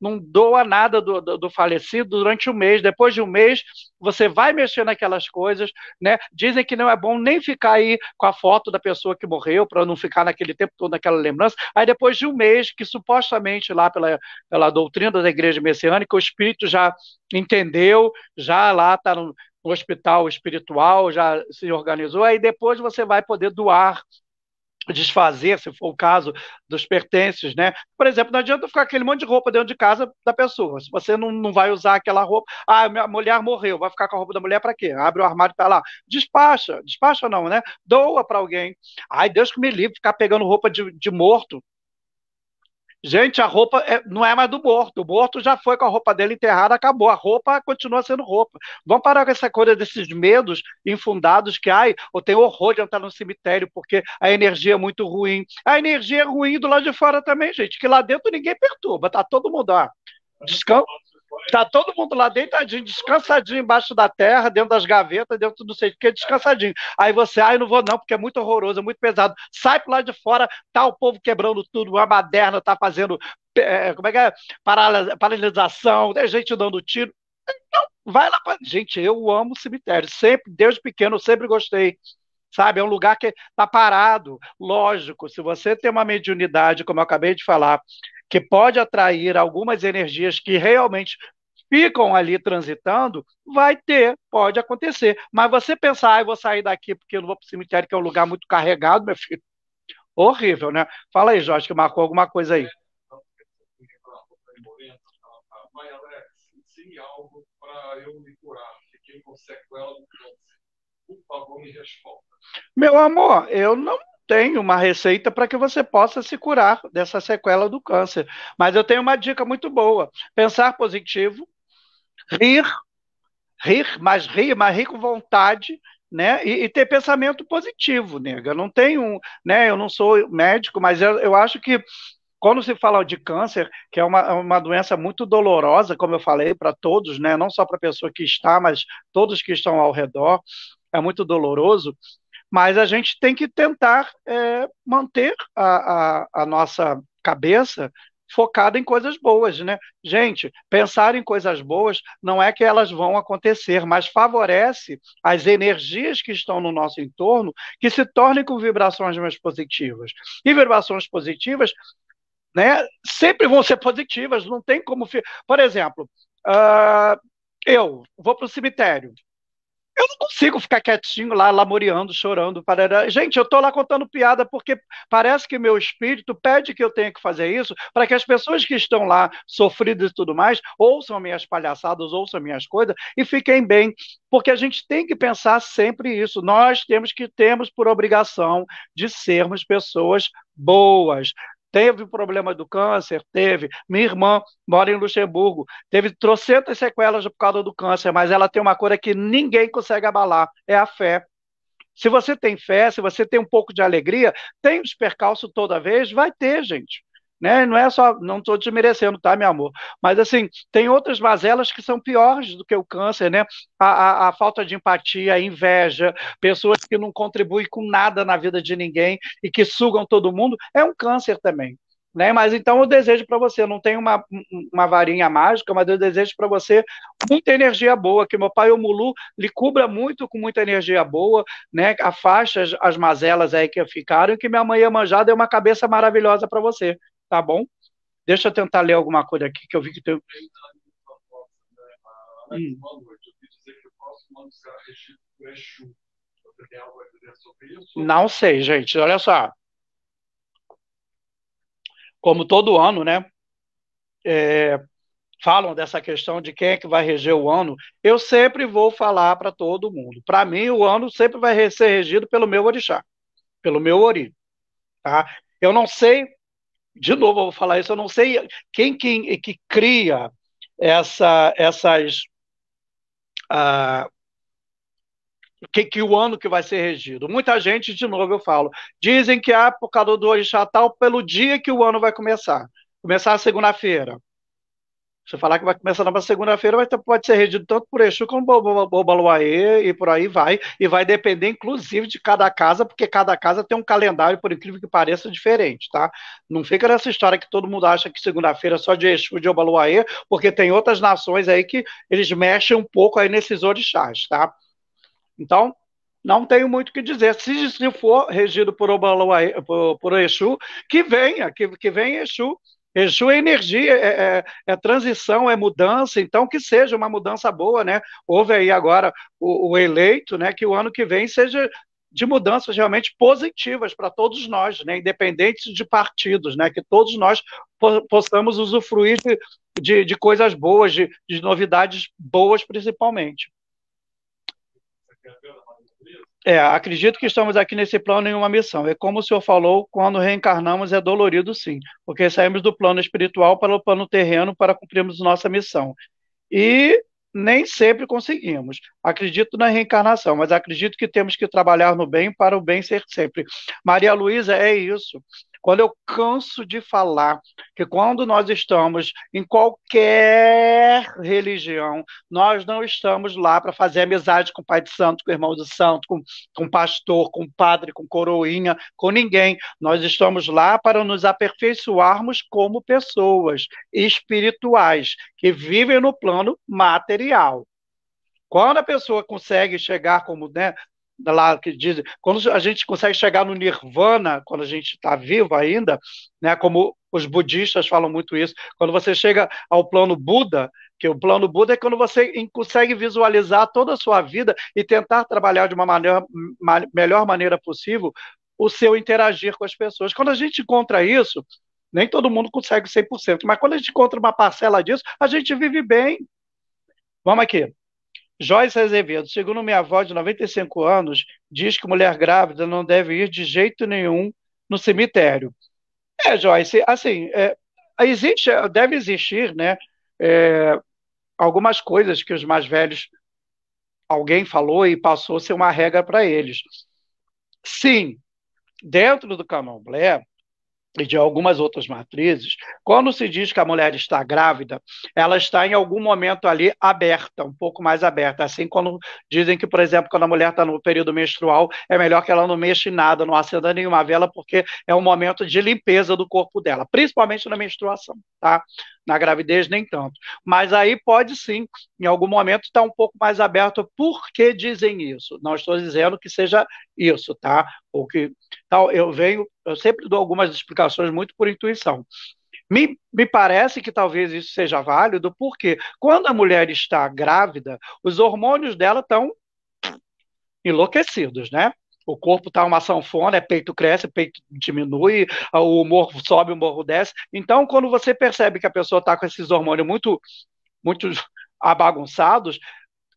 Speaker 1: não doa nada do, do, do, falecido durante um mês. Depois de um mês, você vai mexer naquelas coisas, né? Dizem que não é bom nem ficar aí com a foto da pessoa que morreu, para não ficar naquele tempo todo naquela lembrança. Aí depois de um mês, que supostamente lá pela, pela doutrina da igreja messiânica, o espírito já entendeu, já lá está no hospital espiritual, já se organizou, aí depois você vai poder doar desfazer, se for o caso, dos pertences, né? Por exemplo, não adianta ficar aquele monte de roupa dentro de casa da pessoa. Se você não, não vai usar aquela roupa, ah, minha mulher morreu, vai ficar com a roupa da mulher para quê? Abre o armário e tá lá. Despacha, despacha não, né? Doa para alguém. Ai, Deus que me livre ficar pegando roupa de, de morto. Gente, a roupa é, não é mais do morto. O morto já foi com a roupa dele enterrada, acabou. A roupa continua sendo roupa. Vamos parar com essa coisa desses medos infundados que, ai, eu tenho horror de entrar no cemitério porque a energia é muito ruim. A energia é ruim do lado de fora também, gente, que lá dentro ninguém perturba, tá todo mundo, ó, descansa. Tá todo mundo lá deitadinho, descansadinho embaixo da terra, dentro das gavetas, dentro do sei o que, descansadinho. Aí você, ai, ah, não vou não, porque é muito horroroso, é muito pesado. Sai pro lado de fora, tá o povo quebrando tudo, a baderna tá fazendo, é, como é que é? Paralisação, tem gente dando tiro. Então, vai lá pra... Gente, eu amo cemitério, sempre, desde pequeno, eu sempre gostei sabe? É um lugar que está parado. Lógico, se você tem uma mediunidade, como eu acabei de falar, que pode atrair algumas energias que realmente ficam ali transitando, vai ter, pode acontecer. Mas você pensar, ah, eu vou sair daqui porque eu não vou para o cemitério, que é um lugar muito carregado, meu filho. Horrível, né? Fala aí, Jorge, que marcou alguma coisa aí.
Speaker 2: Mãe Alex, ensine algo para eu me curar. Fiquei com sequela do câncer. Por favor, me responda.
Speaker 1: Meu amor, eu não tenho uma receita para que você possa se curar dessa sequela do câncer. Mas eu tenho uma dica muito boa: pensar positivo, rir, rir, mas rir, mas rir com vontade, né? E, e, ter pensamento positivo, nega. Não tenho, né? Eu não sou médico, mas eu, eu acho que quando se fala de câncer, que é uma, uma doença muito dolorosa, como eu falei, para todos, né? Não só para a pessoa que está, mas todos que estão ao redor, é muito doloroso. Mas a gente tem que tentar é, manter a, a, a nossa cabeça focada em coisas boas, né? Gente, pensar em coisas boas não é que elas vão acontecer, mas favorece as energias que estão no nosso entorno que se tornem com vibrações mais positivas. E vibrações positivas, né, sempre vão ser positivas, não tem como. Por exemplo, uh, eu vou para o cemitério. Eu não consigo ficar quietinho lá, lamoreando, chorando. Para... Gente, eu estou lá contando piada porque parece que meu espírito pede que eu tenha que fazer isso para que as pessoas que estão lá sofridas e tudo mais ouçam minhas palhaçadas, ouçam minhas coisas e fiquem bem. Porque a gente tem que pensar sempre isso. Nós temos que temos por obrigação de sermos pessoas boas. Teve o problema do câncer? Teve. Minha irmã mora em Luxemburgo, teve trocentas sequelas por causa do câncer, mas ela tem uma coisa que ninguém consegue abalar: é a fé. Se você tem fé, se você tem um pouco de alegria, tem os percalços toda vez? Vai ter, gente. Né? Não é só, não estou desmerecendo, tá, meu amor? Mas assim, tem outras mazelas que são piores do que o câncer, né? A, a, a, falta de empatia, a inveja, pessoas que não contribuem com nada na vida de ninguém e que sugam todo mundo, é um câncer também. Né? Mas então eu desejo para você, não tem uma, uma varinha mágica, mas eu desejo para você muita energia boa, que meu pai o Mulu lhe cubra muito com muita energia boa, né? Afaste as, as mazelas aí que ficaram e que minha mãe Iemanjá dê uma cabeça maravilhosa para você tá bom? Deixa eu tentar ler alguma coisa aqui que eu vi que tem. Hum. Não sei, gente. Olha só. Como todo ano, né? É, falam dessa questão de quem é que vai reger o ano, eu sempre vou falar para todo mundo. Para mim, o ano sempre vai ser regido pelo meu orixá, pelo meu ori. Tá? Eu não sei de novo, eu vou falar isso, eu não sei quem, quem que cria essa, essas. Uh, que, que, o ano que vai ser regido. Muita gente, de novo eu falo, dizem que a por causa do orixá tal, pelo dia que o ano vai começar. Começar segunda-feira. Você falar que vai começar na segunda-feira, pode ser regido tanto por Exu como por Baluaê e por aí vai. E vai depender, inclusive, de cada casa, porque cada casa tem um calendário, por incrível que pareça, diferente, tá? Não fica nessa história que todo mundo acha que segunda-feira é só de Exu de Obaluaê, porque tem outras nações aí que eles mexem um pouco aí nesses orixás, tá? Então, não tenho muito o que dizer. Se, se for regido por Obaluaê, por, por Exu, que venha, que, que venha Exu Exu é energia, é, é, é, transição, é mudança, então que seja uma mudança boa, né? Houve aí agora o, o eleito, né? Que o ano que vem seja de mudanças realmente positivas para todos nós, né? Independentes de partidos, né? Que todos nós possamos usufruir de, de, de coisas boas, de, de novidades boas, principalmente. É, acredito que estamos aqui nesse plano em uma missão. É como o senhor falou, quando reencarnamos é dolorido sim, porque saímos do plano espiritual para o plano terreno para cumprirmos nossa missão. E nem sempre conseguimos. Acredito na reencarnação, mas acredito que temos que trabalhar no bem para o bem ser sempre. Maria Luísa, é isso. Quando eu canso de falar que quando nós estamos em qualquer religião, nós não estamos lá para fazer amizade com o pai de santo, com o irmão de santo, com, com pastor, com padre, com coroinha, com ninguém. Nós estamos lá para nos aperfeiçoarmos como pessoas espirituais que vivem no plano material. Quando a pessoa consegue chegar como, né, lá que diz, quando a gente consegue chegar no nirvana, quando a gente está vivo ainda, né, como os budistas falam muito isso, quando você chega ao plano Buda, que o plano Buda é quando você consegue visualizar toda a sua vida e tentar trabalhar de uma maneira, melhor maneira possível o seu interagir com as pessoas. Quando a gente encontra isso, nem todo mundo consegue 100%, mas quando a gente encontra uma parcela disso, a gente vive bem. Vamos aqui. Joyce Azevedo, segundo minha avó de 95 anos, diz que mulher grávida não deve ir de jeito nenhum no cemitério. É, Joyce, assim, é, existe, deve existir, né, é, algumas coisas que os mais velhos, alguém falou e passou a ser uma regra para eles. Sim, dentro do candomblé, e de algumas outras matrizes, quando se diz que a mulher está grávida, ela está em algum momento ali aberta, um pouco mais aberta. Assim quando dizem que, por exemplo, quando a mulher está no período menstrual, é melhor que ela não mexa em nada, não acenda nenhuma vela, porque é um momento de limpeza do corpo dela, principalmente na menstruação, tá? Na gravidez, nem tanto. Mas aí pode sim, em algum momento, estar tá um pouco mais aberto. Por que dizem isso? Não estou dizendo que seja isso, tá? Ou que tal, eu venho, eu sempre dou algumas explicações muito por intuição. Me, me parece que talvez isso seja válido, porque quando a mulher está grávida, os hormônios dela estão enlouquecidos, né? O corpo está uma sanfona, é peito cresce, peito diminui, o humor sobe, o morro desce. Então, quando você percebe que a pessoa está com esses hormônios muito, muito abagunçados,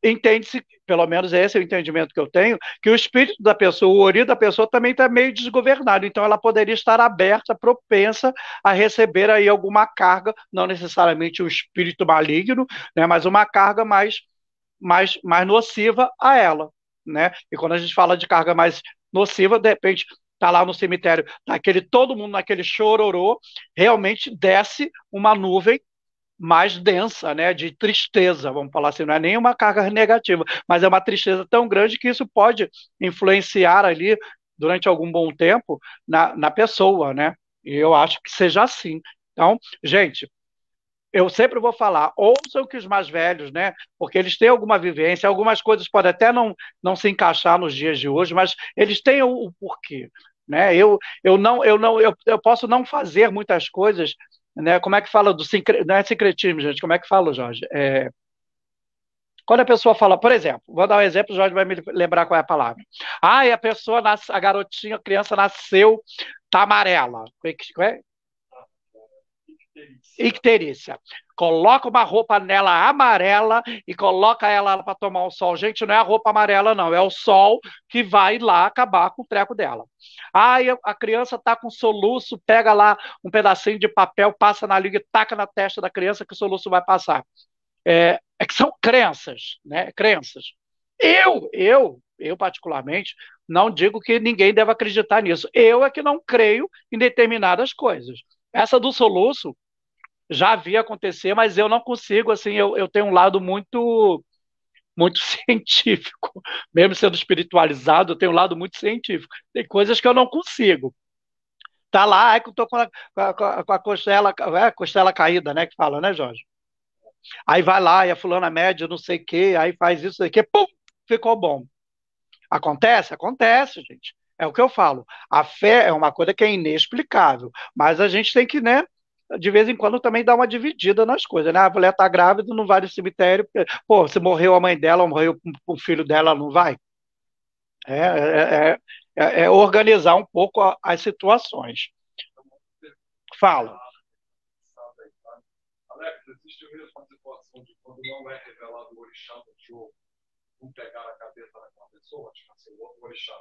Speaker 1: entende-se, pelo menos esse é o entendimento que eu tenho, que o espírito da pessoa, o ori da pessoa também está meio desgovernado, então ela poderia estar aberta, propensa a receber aí alguma carga, não necessariamente um espírito maligno, né, mas uma carga mais, mais, mais nociva a ela, né? E quando a gente fala de carga mais nociva, de repente tá lá no cemitério, tá aquele todo mundo naquele chororô, realmente desce uma nuvem mais densa, né, de tristeza, vamos falar assim, não é nem uma carga negativa, mas é uma tristeza tão grande que isso pode influenciar ali durante algum bom tempo na, na pessoa, né? E eu acho que seja assim. Então, gente, eu sempre vou falar, ouçam que os mais velhos, né? Porque eles têm alguma vivência, algumas coisas podem até não, não se encaixar nos dias de hoje, mas eles têm o, o porquê. Né? Eu, eu não, eu não, eu, eu posso não fazer muitas coisas né? Como é que fala do não é sincretismo, gente? Como é que fala, Jorge? É... Quando a pessoa fala, por exemplo, vou dar um exemplo, o Jorge vai me lembrar qual é a palavra. Ah, e a pessoa, a garotinha, a criança nasceu, tá amarela. Qual é? Icterícia. Coloca uma roupa nela amarela e coloca ela para tomar o sol. Gente, não é a roupa amarela, não. É o sol que vai lá acabar com o treco dela. Aí a criança está com soluço, pega lá um pedacinho de papel, passa na língua e taca na testa da criança que o soluço vai passar. É, é que são crenças, né? Crenças. Eu, eu, eu particularmente, não digo que ninguém deve acreditar nisso. Eu é que não creio em determinadas coisas. Essa do soluço já vi acontecer, mas eu não consigo, assim, eu, eu tenho um lado muito muito científico, mesmo sendo espiritualizado, eu tenho um lado muito científico. Tem coisas que eu não consigo. Tá lá, é que eu tô com a, com a, costela, é, costela caída, né, que fala, né, Jorge? Aí vai lá e a fulana média, não sei o quê, aí faz isso aqui, pum, ficou bom. Acontece? Acontece, gente. É o que eu falo. A fé é uma coisa que é inexplicável, mas a gente tem que, né, de vez em quando também dar uma dividida nas coisas, né? A mulher tá grávida, não vai no cemitério, porque, pô, se morreu a mãe dela, morreu o filho dela, não vai? É, é, é, é organizar um pouco as situações. Fala.
Speaker 2: Alex, existe mesmo uma situação de quando não é revelado o orixá no jogo, não pegar a cabeça daquela pessoa, tipo assim, o orixá.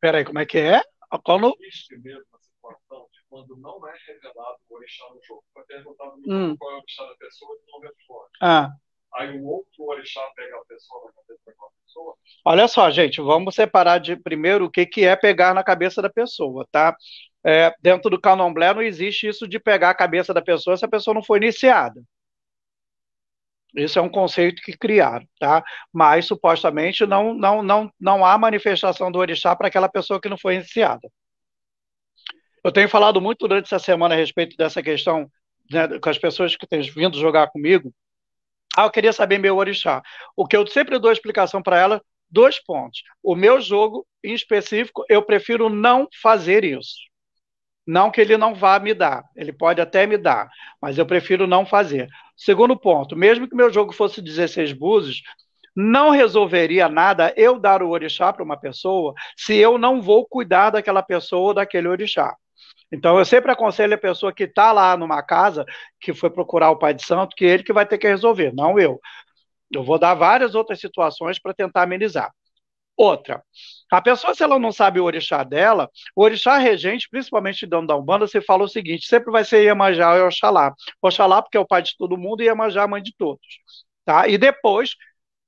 Speaker 1: Peraí, como é que é? Quando...
Speaker 2: Existe mesmo a situação quando não é revelado o orixá no jogo. Foi perguntado hum. qual é o orixá da pessoa e não responde.
Speaker 1: Ah.
Speaker 2: Aí o outro orixá pega a pessoa na cabeça daquela pessoa.
Speaker 1: Olha só, gente, vamos separar de primeiro o que, que é pegar na cabeça da pessoa, tá? É, dentro do candomblé não existe isso de pegar a cabeça da pessoa se a pessoa não foi iniciada. Isso é um conceito que criaram, tá? Mas supostamente não, não, não, não há manifestação do orixá para aquela pessoa que não foi iniciada. Eu tenho falado muito durante essa semana a respeito dessa questão né, com as pessoas que têm vindo jogar comigo. Ah, eu queria saber meu orixá. O que eu sempre dou explicação para ela, dois pontos. O meu jogo, em específico, eu prefiro não fazer isso. Não que ele não vá me dar, ele pode até me dar, mas eu prefiro não fazer. Segundo ponto, mesmo que meu jogo fosse 16 búzios, não resolveria nada eu dar o orixá para uma pessoa se eu não vou cuidar daquela pessoa ou daquele orixá. Então, eu sempre aconselho a pessoa que está lá numa casa, que foi procurar o Pai de Santo, que ele que vai ter que resolver, não eu. Eu vou dar várias outras situações para tentar amenizar. Outra, a pessoa, se ela não sabe o orixá dela, o orixá regente, principalmente dentro da Umbanda, você fala o seguinte: sempre vai ser Iemanjá ou Oxalá. Oxalá, porque é o pai de todo mundo, e Iemanjá, a mãe de todos. Tá? E depois,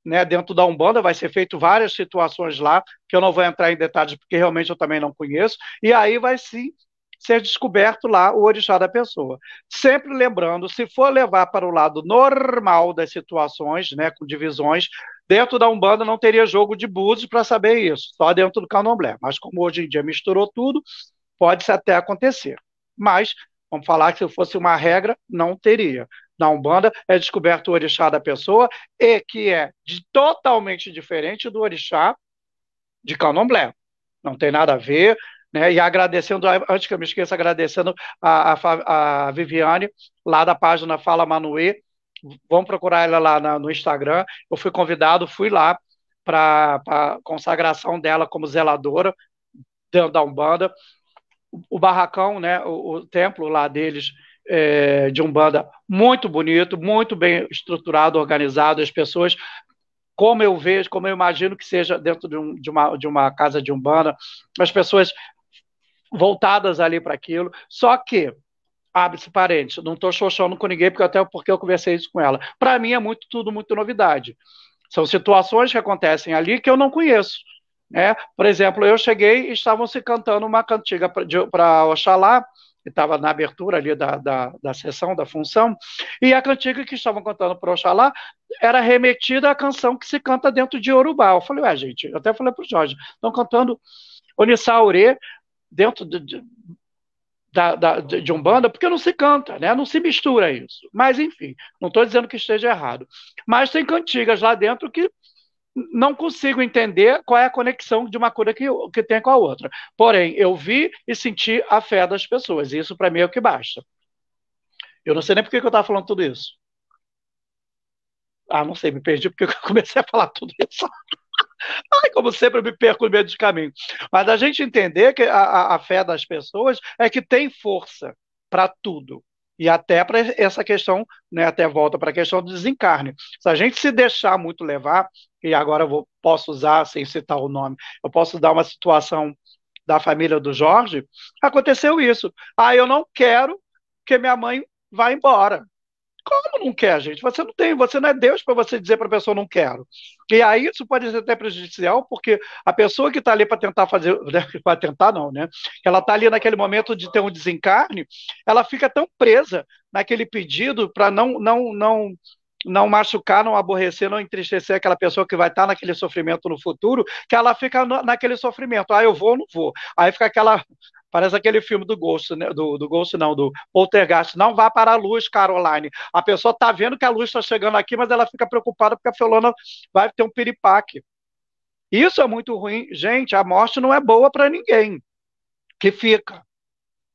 Speaker 1: né, dentro da Umbanda, vai ser feito várias situações lá, que eu não vou entrar em detalhes, porque realmente eu também não conheço, e aí vai sim ser descoberto lá o orixá da pessoa. Sempre lembrando, se for levar para o lado normal das situações, né, com divisões, dentro da Umbanda não teria jogo de búzios para saber isso, só dentro do candomblé. Mas como hoje em dia misturou tudo, pode até acontecer. Mas, vamos falar que se fosse uma regra, não teria. Na Umbanda é descoberto o orixá da pessoa e que é de, totalmente diferente do orixá de candomblé. Não tem nada a ver, né? E agradecendo, antes que eu me esqueça, agradecendo a, a, a Viviane, lá da página Fala Manuê. Vamos procurar ela lá na, no Instagram. Eu fui convidado, fui lá para a consagração dela como zeladora da Umbanda. O, o barracão, né, o, o, templo lá deles é, de Umbanda, muito bonito, muito bem estruturado, organizado, as pessoas como eu vejo, como eu imagino que seja dentro de, um, de, uma, de uma casa de Umbanda, as pessoas voltadas ali para aquilo. Só que, abre-se parênteses, não estou xoxando com ninguém, porque até porque eu conversei isso com ela. Para mim é muito tudo muito novidade. São situações que acontecem ali que eu não conheço. Né? Por exemplo, eu cheguei e estavam se cantando uma cantiga para Oxalá, que estava na abertura ali da, da, da sessão, da função, e a cantiga que estavam cantando para Oxalá era remetida à canção que se canta dentro de Urubá. Eu falei, ué, gente, eu até falei para o Jorge, estão cantando Onissaurê, dentro de, de, da, da, de Umbanda, porque não se canta, né? não se mistura isso. Mas, enfim, não estou dizendo que esteja errado. Mas tem cantigas lá dentro que não consigo entender qual é a conexão de uma cura que, que tem com a outra. Porém, eu vi e senti a fé das pessoas. E isso, para mim, é o que basta. Eu não sei nem por que eu estava falando tudo isso. Ah, não sei, me perdi porque eu comecei a falar tudo isso. Ai, como sempre, eu me perco no meio dos caminhos. Mas a gente entender que a, a fé das pessoas é que tem força para tudo. E até para essa questão, né, até volta para a questão do desencarne. Se a gente se deixar muito levar, e agora eu vou, posso usar, sem citar o nome, eu posso dar uma situação da família do Jorge, aconteceu isso. Ah, eu não quero que minha mãe vá embora. Como não quer, gente? Você não tem, você não é Deus para você dizer para a pessoa não quero. E aí isso pode ser até prejudicial, porque a pessoa que está ali para tentar fazer, né, para tentar não, né? Ela está ali naquele momento de ter um desencarne, ela fica tão presa naquele pedido para não, não, não não machucar, não aborrecer, não entristecer aquela pessoa que vai estar tá naquele sofrimento no futuro, que ela fica naquele sofrimento. Ah, eu vou ou não vou. Aí fica aquela Parece aquele filme do Ghost, né? do, do Ghost não, do Poltergeist. Não vá para a luz, Caroline. A pessoa está vendo que a luz está chegando aqui, mas ela fica preocupada porque a Fiolana vai ter um piripaque. Isso é muito ruim. Gente, a morte não é boa para ninguém que fica.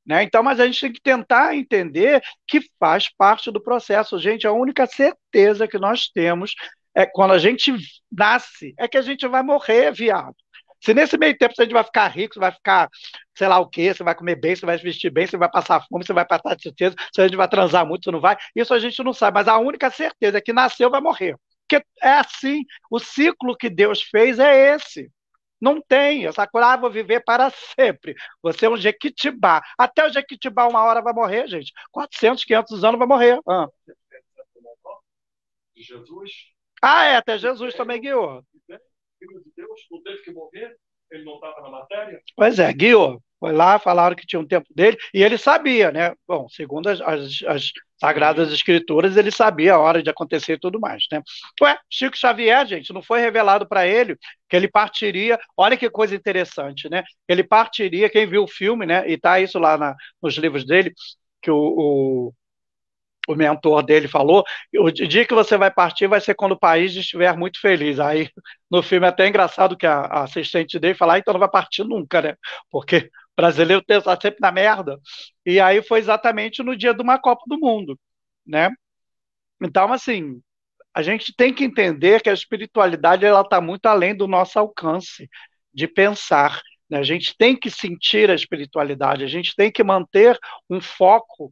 Speaker 1: Né? Então, mas a gente tem que tentar entender que faz parte do processo. Gente, a única certeza que nós temos é quando a gente nasce, é que a gente vai morrer, viado. Se nesse meio tempo você vai ficar rico, você vai ficar, sei lá o quê, você vai comer bem, você vai se vestir bem, você vai passar fome, você vai passar tristeza, se a gente vai transar muito, você não vai, isso a gente não sabe, mas a única certeza é que nasceu vai morrer. Porque é assim, o ciclo que Deus fez é esse. Não tem essa coisa, ah, vou viver para sempre. Você é um jequitibá. Até o jequitibá uma hora vai morrer, gente. 400, 500 anos vai morrer. Ah.
Speaker 2: Jesus?
Speaker 1: Ah, é, até Jesus também guiou
Speaker 2: filho de Deus, não teve que morrer, ele não estava na matéria?
Speaker 1: Pois é, guiou. Foi lá, falaram que tinha um tempo dele, e ele sabia, né? Bom, segundo as, as, as Sagradas Escrituras, ele sabia a hora de acontecer e tudo mais, né? Ué, Chico Xavier, gente, não foi revelado para ele que ele partiria, olha que coisa interessante, né? Ele partiria, quem viu o filme, né? E tá isso lá na, nos livros dele, que o, o o mentor dele falou, o dia que você vai partir vai ser quando o país estiver muito feliz. Aí no filme é até engraçado que a, a assistente dele fala, ah, então não vai partir nunca, né? Porque brasileiro está sempre na merda. E aí foi exatamente no dia de uma Copa do Mundo, né? Então, assim, a gente tem que entender que a espiritualidade ela está muito além do nosso alcance de pensar. Né? A gente tem que sentir a espiritualidade, a gente tem que manter um foco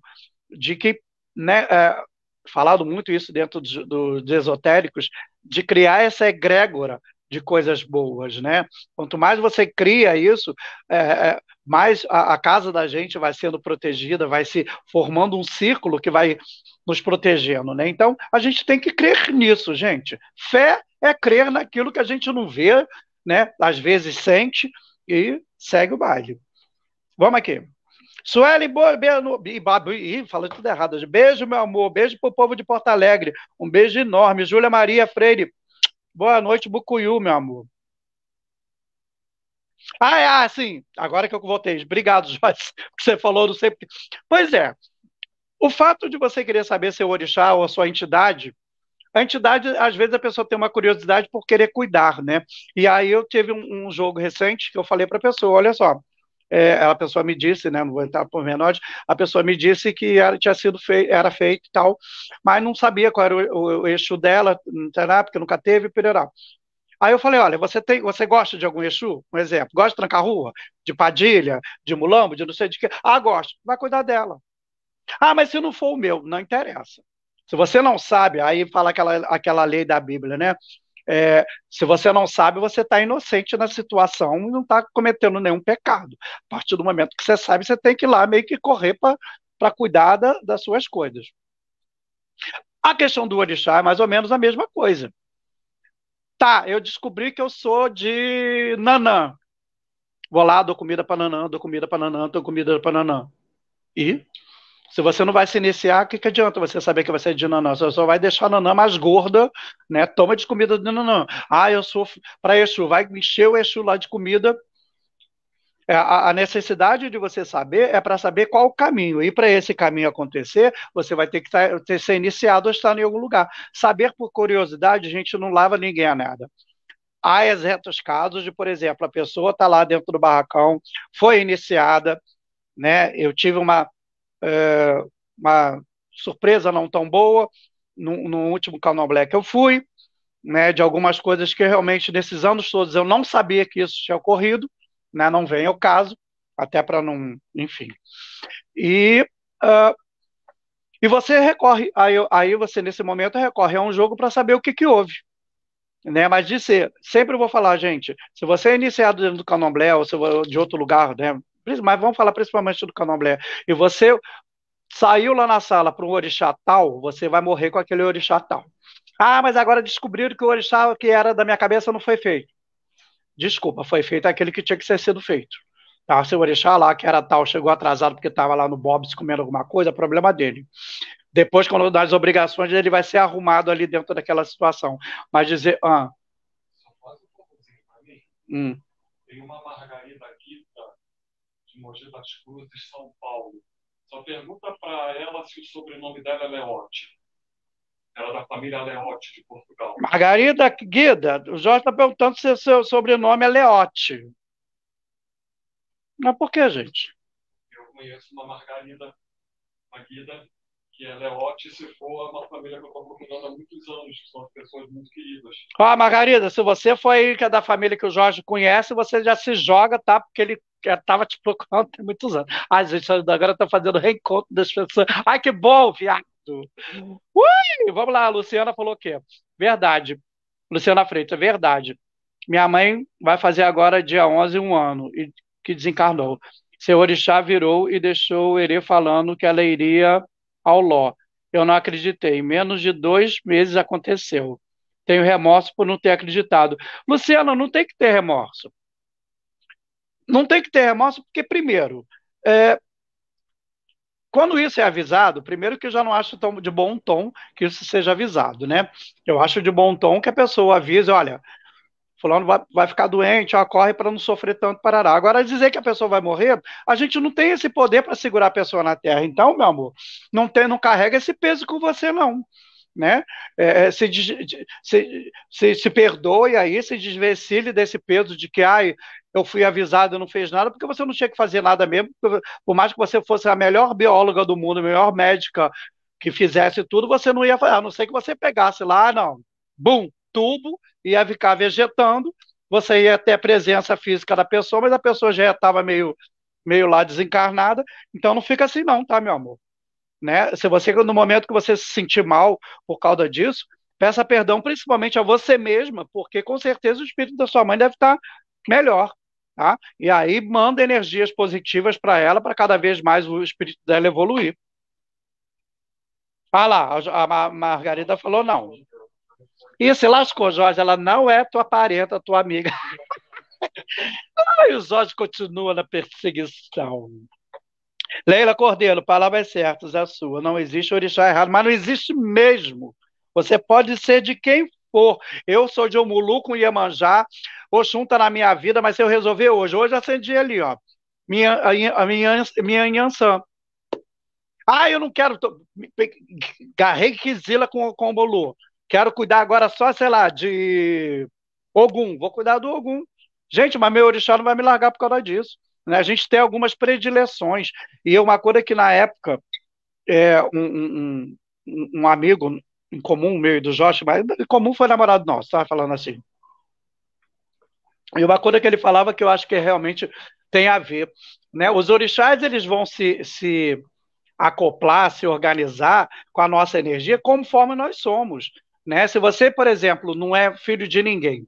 Speaker 1: de que, né, é, falado muito isso dentro dos, esotéricos, de criar essa egrégora de coisas boas, né? Quanto mais você cria isso, é, é, mais a, a, casa da gente vai sendo protegida, vai se formando um círculo que vai nos protegendo, né? Então a gente tem que crer nisso, gente. Fé é crer naquilo que a gente não vê, né? Às vezes sente e segue o baile. Vamos aqui. Sueli, beijo, falei tudo errado. Beijo, meu amor. Beijo pro povo de Porto Alegre. Um beijo enorme. Júlia Maria Freire. Boa noite, Bucuyu, meu amor. Ah, é, ah, sim. Agora que eu voltei. Obrigado, Joyce, que você falou, não sei. Pois é. O fato de você querer saber seu orixá ou a sua entidade, a entidade, às vezes, a pessoa tem uma curiosidade por querer cuidar, né? E aí eu tive um, um jogo recente que eu falei para a pessoa: olha só, é, a pessoa me disse, né, não vou entrar por menores, a pessoa me disse que era, tinha sido feito, era feito e tal, mas não sabia qual era o, o, o eixo dela, porque nunca teve, pererá. Aí eu falei, olha, você tem, você gosta de algum Exu? Um exemplo, gosta de trancar rua? De Padilha? De Mulambo? De não sei de quê? Ah, gosto. Vai cuidar dela. Ah, mas se não for o meu, não interessa. Se você não sabe, aí fala aquela, aquela lei da Bíblia, né? É, se você não sabe, você está inocente na situação e não está cometendo nenhum pecado. A partir do momento que você sabe, você tem que ir lá meio que correr para cuidar da, das suas coisas. A questão do orixá é mais ou menos a mesma coisa. Tá, eu descobri que eu sou de Nanã. Vou lá, dou comida para Nanã, dou comida para Nanã, dou comida para Nanã. E se você não vai se iniciar, o que, que adianta você saber que vai ser de nanã? Você só vai deixar a nanã mais gorda, né? Toma de comida de nanã. Ah, eu sou para Exu, vai encher o Exu lá de comida. É, a, necessidade de você saber é para saber qual o caminho. E para esse caminho acontecer, você vai ter que tá, ter, ser iniciado ou estar em algum lugar. Saber por curiosidade, a gente não lava ninguém a nada. Há exatos casos de, por exemplo, a pessoa está lá dentro do barracão, foi iniciada, né? Eu tive uma é, uma surpresa não tão boa no, no último Candomblé que eu fui, né, de algumas coisas que realmente nesses anos todos eu não sabia que isso tinha ocorrido, né, não vem ao caso, até para não, enfim. E uh, e você recorre, aí, aí você nesse momento recorre a um jogo para saber o que, que houve. Né, mas de ser, sempre vou falar, gente, se você é iniciado dentro do candomblé ou de outro lugar, né, mas vamos falar principalmente do candomblé, e você saiu lá na sala para um orixá tal, você vai morrer com aquele orixá tal. Ah, mas agora descobriram que o orixá que era da minha cabeça não foi feito. Desculpa, foi feito aquele que tinha que ser sido feito. Tá? Se o orixá lá, que era tal, chegou atrasado porque estava lá no Bob's comendo alguma coisa, problema dele. Depois, quando dá as obrigações, ele vai ser arrumado ali dentro daquela situação. Mas dizer. Ah, Só faz um mim. Hum. Tem uma margarida
Speaker 2: de Mogi das Cruzes, São Paulo. Só pergunta para ela se o sobrenome dela é Leote. Ela é da família Leote de Portugal.
Speaker 1: Margarida Guida, o Jorge está perguntando se o seu sobrenome é Leote. Mas por que, gente?
Speaker 2: Eu conheço uma Margarida, uma Guida, que é Leote, se for uma família que eu estou procurando há muitos anos, que são pessoas muito queridas.
Speaker 1: Ó, Margarida, se você foi é da família que o Jorge conhece, você já se joga, tá? Porque ele estava te procurando há muitos anos. Ai, gente, agora está fazendo reencontro das pessoas. Ai, que bom, viado! Ui! Vamos lá, a Luciana falou o quê? Verdade. Luciana Freitas, verdade. Minha mãe vai fazer agora, dia 11, um ano, e que desencarnou. Seu orixá virou e deixou o Herê falando que ela iria ao Ló. Eu não acreditei. Menos de dois meses aconteceu. Tenho remorso por não ter acreditado. Luciana, não tem que ter remorso. Não tem que ter remorso, porque, primeiro, é, quando isso é avisado, primeiro que eu já não acho tão de bom tom que isso seja avisado, né? Eu acho de bom tom que a pessoa avise, olha, fulano vai, vai ficar doente, ó, corre para não sofrer tanto parará. Agora, dizer que a pessoa vai morrer, a gente não tem esse poder para segurar a pessoa na terra. Então, meu amor, não, tem, não carrega esse peso com você, não. Né? É, é se, se, se, se perdoe aí, se desvencilhe desse peso de que ai, eu fui avisado e não fez nada, porque você não tinha que fazer nada mesmo, por mais que você fosse a melhor bióloga do mundo, a melhor médica, que fizesse tudo, você não ia fazer, a não ser que você pegasse lá, não, bum, tubo, ia ficar vegetando, você ia ter a presença física da pessoa, mas a pessoa já estava meio, meio lá desencarnada, então não fica assim não, tá, meu amor? Né? Se você, no momento que você se sentir mal por causa disso, peça perdão principalmente a você mesma, porque com certeza o espírito da sua mãe deve estar melhor, tá? E aí manda energias positivas para ela, para cada vez mais o espírito dela evoluir. Ah lá, a Margarida falou não. E se lascou, Jorge, ela não é tua parenta, tua amiga. Ai, o Jorge continua na perseguição. Leila Cordeiro, palavras certas, é a sua. Não existe orixá errado, mas não existe mesmo. Você pode ser de quem for. Eu sou de Omulu com Iemanjá, Oxum está na minha vida, mas se eu resolver hoje, hoje acendi ali, ó, minha, a, minha, minha Yansan. Ah, eu não quero. Garrei Kizila com, com o Bolu. Quero cuidar agora só, sei lá, de Ogum. Vou cuidar do Ogum. Gente, mas meu orixá não vai me largar por causa disso. Né? A gente tem algumas predileções. E uma coisa que na época, é, um, um, um amigo em comum, meu e do Jorge, mas em comum foi namorado nosso, estava falando assim. E uma coisa que ele falava que eu acho que realmente tem a ver. Né? Os orixás eles vão se, se acoplar, se organizar com a nossa energia conforme nós somos. Né? Se você, por exemplo, não é filho de ninguém,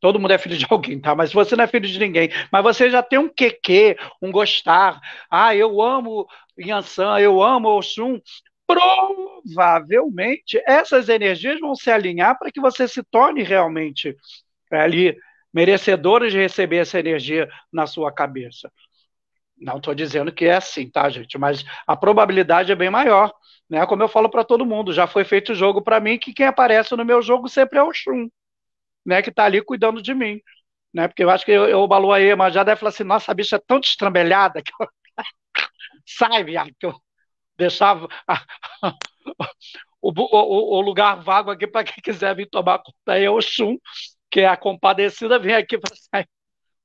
Speaker 1: todo mundo é filho de alguém, tá? Mas você não é filho de ninguém, mas você já tem um quequê, um gostar, ah, eu amo Yansan, eu amo Oxum, provavelmente essas energias vão se alinhar para que você se torne realmente é, ali merecedores de receber essa energia na sua cabeça. Não estou dizendo que é assim, tá, gente? Mas a probabilidade é bem maior. Né? Como eu falo para todo mundo, já foi feito jogo para mim que quem aparece no meu jogo sempre é o Shun, né? que está ali cuidando de mim. Né? Porque eu acho que eu, eu o aí, mas já deve falar assim: nossa, a bicha é tão destrambelhada que eu... sai, viado, que eu deixava o, o, o, lugar vago aqui para quem quiser vir tomar conta aí é o Xum, que é a compadecida, vem aqui para sair.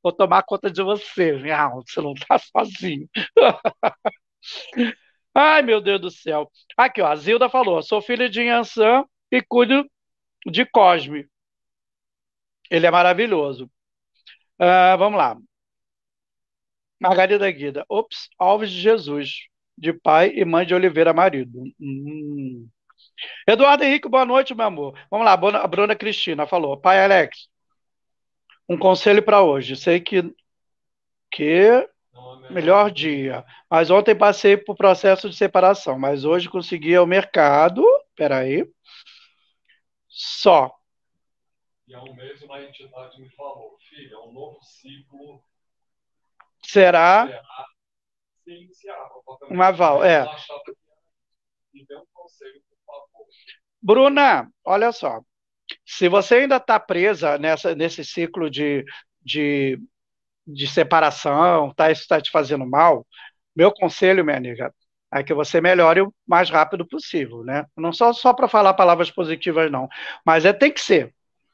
Speaker 1: Vou tomar conta de você, minha você não está sozinho. Ai, meu Deus do céu. Aqui, ó, a Zilda falou: sou filha de Yansan e cuido de Cosme. Ele é maravilhoso. Uh, vamos lá. Margarida Guida. Ops, Alves de Jesus de pai e mãe de Oliveira, marido. Hum. Eduardo Henrique, boa noite, meu amor. Vamos lá, a Bruna Cristina falou. Pai Alex, um conselho para hoje. Sei que, que melhor dia. Mas ontem passei por processo de separação, mas hoje consegui ao mercado. Peraí. Só.
Speaker 2: E há um mês uma entidade me falou, filho, é um novo ciclo.
Speaker 1: Será? Será um aval, é. Bruna, olha só. Se você ainda está presa nessa, nesse ciclo de, de, de separação, tá, isso está te fazendo mal, meu conselho, minha amiga, é que você melhore o mais rápido possível, né? Não só, só para falar palavras positivas, não. Mas é tem que ser.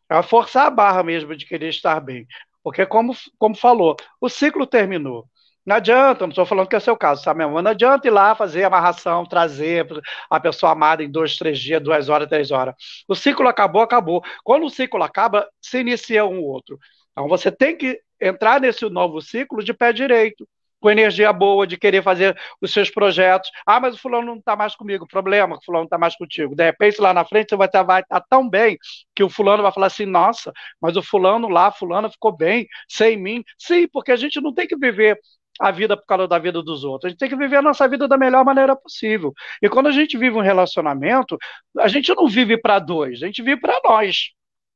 Speaker 1: É forçar a barra mesmo de querer estar bem. Porque, como, como falou, o ciclo terminou. Não adianta, não estou falando que é o seu caso, sabe, mesmo? Não adianta ir lá fazer amarração, trazer a pessoa amada em dois, três dias, duas horas, três horas. O ciclo acabou, acabou. Quando o ciclo acaba, se inicia um outro. Então você tem que entrar nesse novo ciclo de pé direito, com energia boa, de querer fazer os seus projetos. Ah, mas o fulano não está mais comigo. Problema, o fulano não está mais contigo. De repente, lá na frente, você vai estar, vai estar tão bem que o fulano vai falar assim: nossa, mas o fulano lá, a fulana ficou bem, sem mim. Sim, porque a gente não tem que viver a vida por causa da vida dos outros. A gente tem que viver a nossa vida da melhor maneira possível. E quando a gente vive um relacionamento, a gente não vive para dois, a gente vive para nós.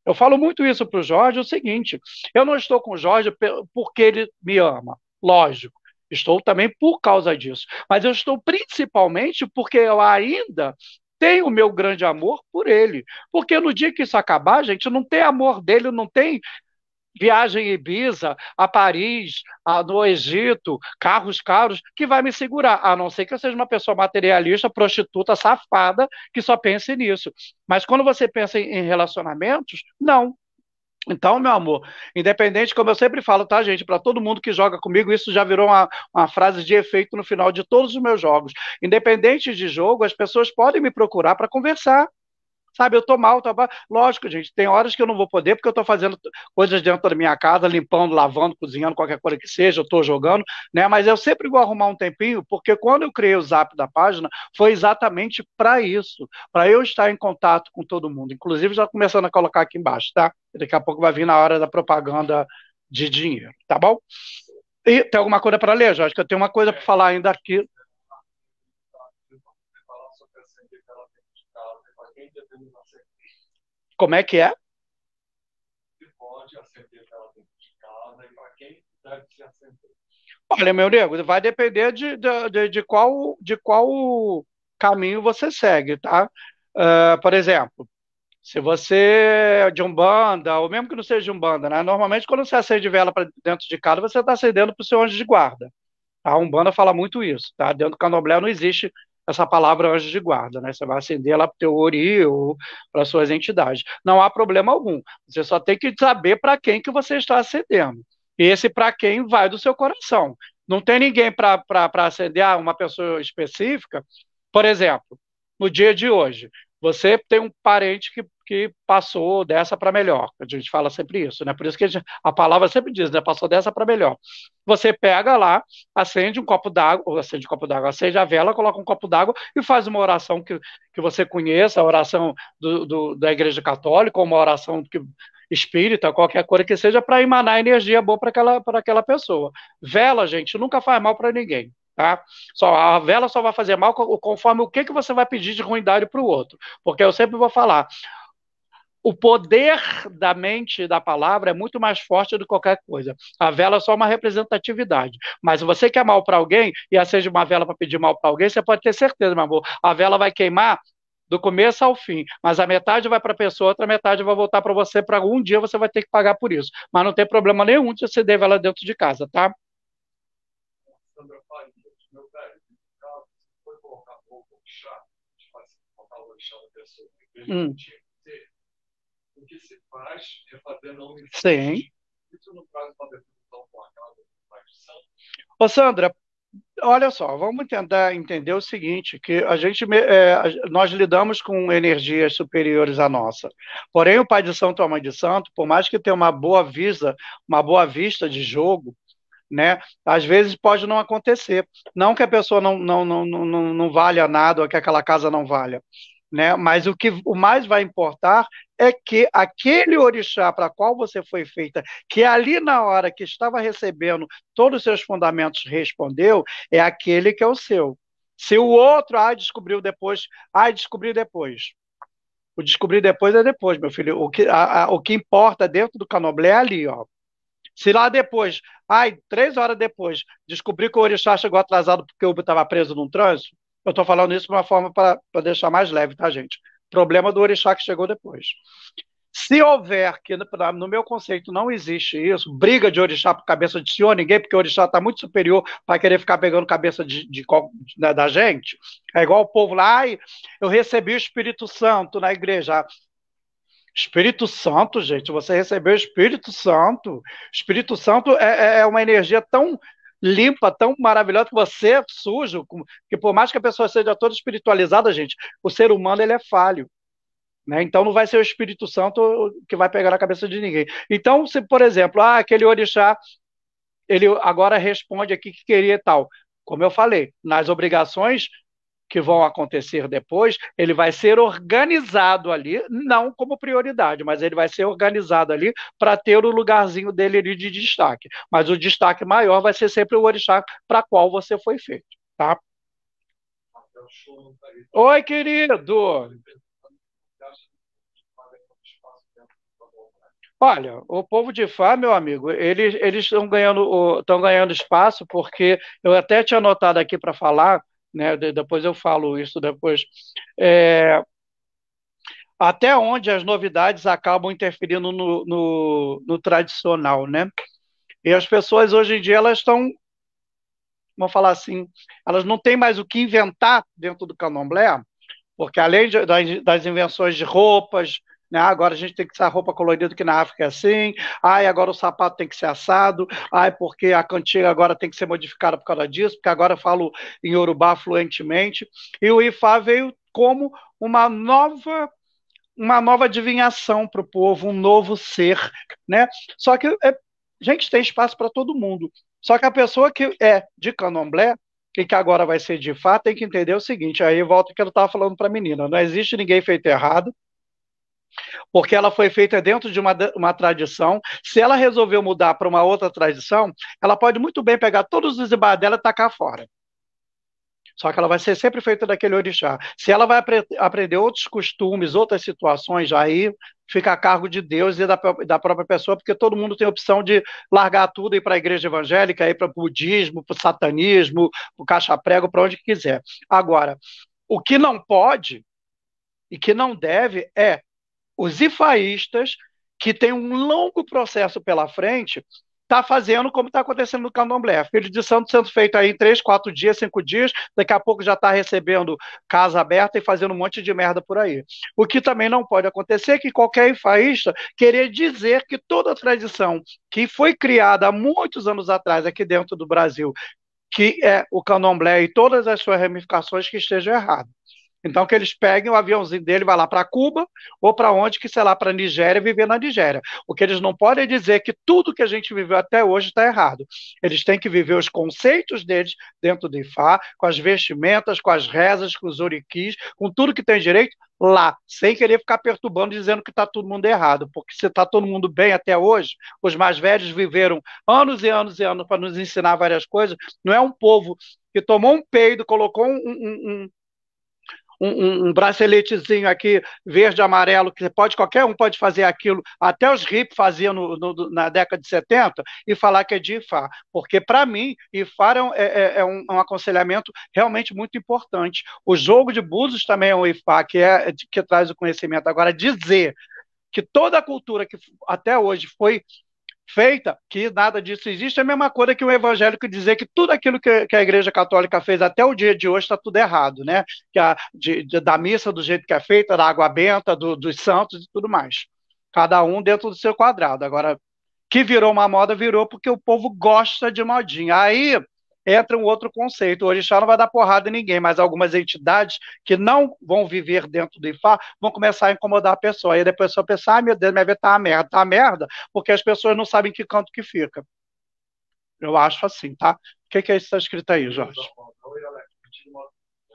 Speaker 1: Eu falo muito isso para o Jorge, é o seguinte, eu não estou com o Jorge porque ele me ama, lógico. Estou também por causa disso. Mas eu estou principalmente porque eu ainda tenho o meu grande amor por ele. Porque no dia que isso acabar, gente, não tem amor dele, não tem viagem em Ibiza, a Paris, a, no Egito, carros caros, que vai me segurar, a não ser que eu seja uma pessoa materialista, prostituta, safada, que só pense nisso. Mas quando você pensa em relacionamentos, não. Então, meu amor, independente, como eu sempre falo, tá, gente, para todo mundo que joga comigo, isso já virou uma, uma frase de efeito no final de todos os meus jogos. Independente de jogo, as pessoas podem me procurar para conversar. Sabe, eu tô mal, tô... lógico, gente, tem horas que eu não vou poder porque eu tô fazendo coisas dentro da minha casa, limpando, lavando, cozinhando, qualquer coisa que seja, eu tô jogando, né? Mas eu sempre vou arrumar um tempinho, porque quando eu criei o Zap da página, foi exatamente para isso, para eu estar em contato com todo mundo. Inclusive já começando a colocar aqui embaixo, tá? Daqui a pouco vai vir na hora da propaganda de dinheiro, tá bom? E tem alguma coisa para ler, Jorge? Que eu tenho uma coisa para falar ainda aqui Como é que é? Você pode acender ela dentro de casa e para quem deve se acender? Olha, meu nego, vai depender de, de, de, qual, de qual caminho você segue, tá? Uh, por exemplo, se você é de Umbanda, ou mesmo que não seja de Umbanda, né? Normalmente, quando você acende vela para dentro de casa, você está acendendo para o seu anjo de guarda. A Umbanda fala muito isso, tá? Dentro do candomblé não existe essa palavra anjo de guarda, né? Você vai acender ela para o teu ori ou para suas entidades. Não há problema algum. Você só tem que saber para quem que você está acendendo. E esse para quem vai do seu coração. Não tem ninguém para acender ah, uma pessoa específica. Por exemplo, no dia de hoje, você tem um parente que que passou dessa para melhor. A gente fala sempre isso, né? Por isso que a, gente, a palavra sempre diz, né? Passou dessa para melhor. Você pega lá, acende um copo d'água, acende um copo d'água, acende a vela, coloca um copo d'água e faz uma oração que, que você conheça, a oração do, do, da Igreja Católica, ou uma oração que, espírita, qualquer coisa que seja, para emanar energia boa para aquela, aquela pessoa. Vela, gente, nunca faz mal para ninguém. Tá? Só, a vela só vai fazer mal conforme o que, que você vai pedir de ruindade para o outro. Porque eu sempre vou falar: o poder da mente da palavra é muito mais forte do que qualquer coisa. A vela é só uma representatividade. Mas se você quer mal para alguém e acende uma vela para pedir mal para alguém, você pode ter certeza, meu amor, a vela vai queimar do começo ao fim, mas a metade vai para a pessoa, outra metade vai voltar para você, para um dia você vai ter que pagar por isso. Mas não tem problema nenhum de você acender vela dentro de casa, tá? Sandra, meu roupa, chá, colocar o chá da pessoa, hum o que se faz é fazer não Sim. Isso não traz uma definição com aquela tradição? Ô, Sandra, olha só, vamos tentar entender o seguinte, que a gente, é, nós lidamos com energias superiores à nossa. Porém, o pai de santo a mãe de santo, por mais que tenha uma boa vista, uma boa vista de jogo, né? Às vezes pode não acontecer. Não que a pessoa não, não, não, não, não valha nada ou que aquela casa não valha. Né? Mas o que o mais vai importar é que aquele orixá para qual você foi feita, que ali na hora que estava recebendo todos os seus fundamentos respondeu, é aquele que é o seu. Se o outro, ah, descobriu depois, ah, descobriu depois. O descobrir depois é depois, meu filho. O que, a, a, o que importa dentro do canoblé é ali, ó. Se lá depois, ai, três horas depois, descobri que o orixá chegou atrasado porque o Uber estava preso num trânsito, eu estou falando isso de uma forma para deixar mais leve, tá, gente? Problema do orixá que chegou depois. Se houver, que no meu conceito não existe isso, briga de orixá por cabeça de senhor, ninguém, porque o orixá está muito superior para querer ficar pegando cabeça de, de, de, né, da gente. É igual o povo lá, ai, eu recebi o Espírito Santo na igreja. Espírito Santo, gente, você recebeu o Espírito Santo. Espírito Santo é, é, é uma energia tão limpa, tão maravilhosa que você é sujo, que por mais que a pessoa seja toda espiritualizada, gente, o ser humano ele é falho. Né? Então não vai ser o Espírito Santo que vai pegar na cabeça de ninguém. Então, se, por exemplo, ah, aquele orixá, ele agora responde aqui que queria tal. Como eu falei, nas obrigações que vão acontecer depois, ele vai ser organizado ali, não como prioridade, mas ele vai ser organizado ali para ter o lugarzinho dele ali de destaque. Mas o destaque maior vai ser sempre o orixá para qual você foi feito, tá? Oi, querido. Olha, o povo de Fá, meu amigo, eles estão ganhando estão ganhando espaço porque eu até tinha anotado aqui para falar né? depois eu falo isso depois. É, até onde as novidades acabam interferindo no, no, no, tradicional, né? E as pessoas hoje em dia elas estão, vamos falar assim, elas não têm mais o que inventar dentro do candomblé, porque além de, das, das, invenções de roupas, né? Agora a gente tem que usar roupa colorida que na África é assim. Ai, agora o sapato tem que ser assado. Ai, porque a cantiga agora tem que ser modificada por causa disso, porque agora eu falo em Urubá fluentemente. E o Ifá veio como uma nova uma nova adivinhação para o povo, um novo ser, né? Só que é, gente tem espaço para todo mundo. Só que a pessoa que é de Candomblé e que agora vai ser de fato tem que entender o seguinte. Aí volta que eu estava falando para a menina. Não existe ninguém feito errado porque ela foi feita dentro de uma, uma tradição. Se ela resolveu mudar para uma outra tradição, ela pode muito bem pegar todos os ibá dela e tacar fora. Só que ela vai ser sempre feita daquele orixá. Se ela vai apre aprender outros costumes, outras situações, aí fica a cargo de Deus e da, da própria pessoa, porque todo mundo tem a opção de largar tudo e ir para a igreja evangélica, ir para o budismo, para o satanismo, para o caixa-prego, para onde quiser. Agora, o que não pode e que não deve é os ifaístas, que têm um longo processo pela frente, está fazendo como está acontecendo no candomblé. Filho de santo sendo feito aí em três, quatro dias, cinco dias, daqui a pouco já está recebendo casa aberta e fazendo um monte de merda por aí. O que também não pode acontecer é que qualquer ifaísta querer dizer que toda a tradição que foi criada há muitos anos atrás aqui dentro do Brasil, que é o candomblé e todas as suas ramificações, que esteja errado. Então, que eles peguem o aviãozinho dele, vai lá para Cuba ou para onde, que sei lá, para Nigéria, viver na Nigéria. O que eles não podem dizer é que tudo que a gente viveu até hoje está errado. Eles têm que viver os conceitos deles dentro do Ifá, com as vestimentas, com as rezas, com os oriquis, com tudo que tem direito lá, sem querer ficar perturbando, dizendo que está todo mundo errado. Porque se está todo mundo bem até hoje, os mais velhos viveram anos e anos e anos para nos ensinar várias coisas, não é um povo que tomou um peido, colocou um, um, um, um, braceletezinho aqui verde amarelo que pode qualquer um pode fazer aquilo até os hippies faziam no, no, na década de 70 e falar que é de IFA, porque para mim IFA é, é, é um, um, aconselhamento realmente muito importante. O jogo de búzios também é um IFA que é que traz o conhecimento. Agora dizer que toda a cultura que até hoje foi feita, que nada disso existe, é a mesma coisa que o evangélico dizer que tudo aquilo que, que a Igreja Católica fez até o dia de hoje está tudo errado, né? Que a, de, de, da missa do jeito que é feita, da água benta, do, dos santos e tudo mais. Cada um dentro do seu quadrado. Agora, que virou uma moda, virou porque o povo gosta de modinha. Aí entra um outro conceito. O orixá não vai dar porrada em ninguém, mas algumas entidades que não vão viver dentro do Ifá vão começar a incomodar a pessoa. Aí depois a pessoa pensa, ai meu Deus, minha vida tá uma merda. Tá uma merda porque as pessoas não sabem que canto que fica. Eu acho assim, tá? O que, que é isso que está escrito aí, Jorge?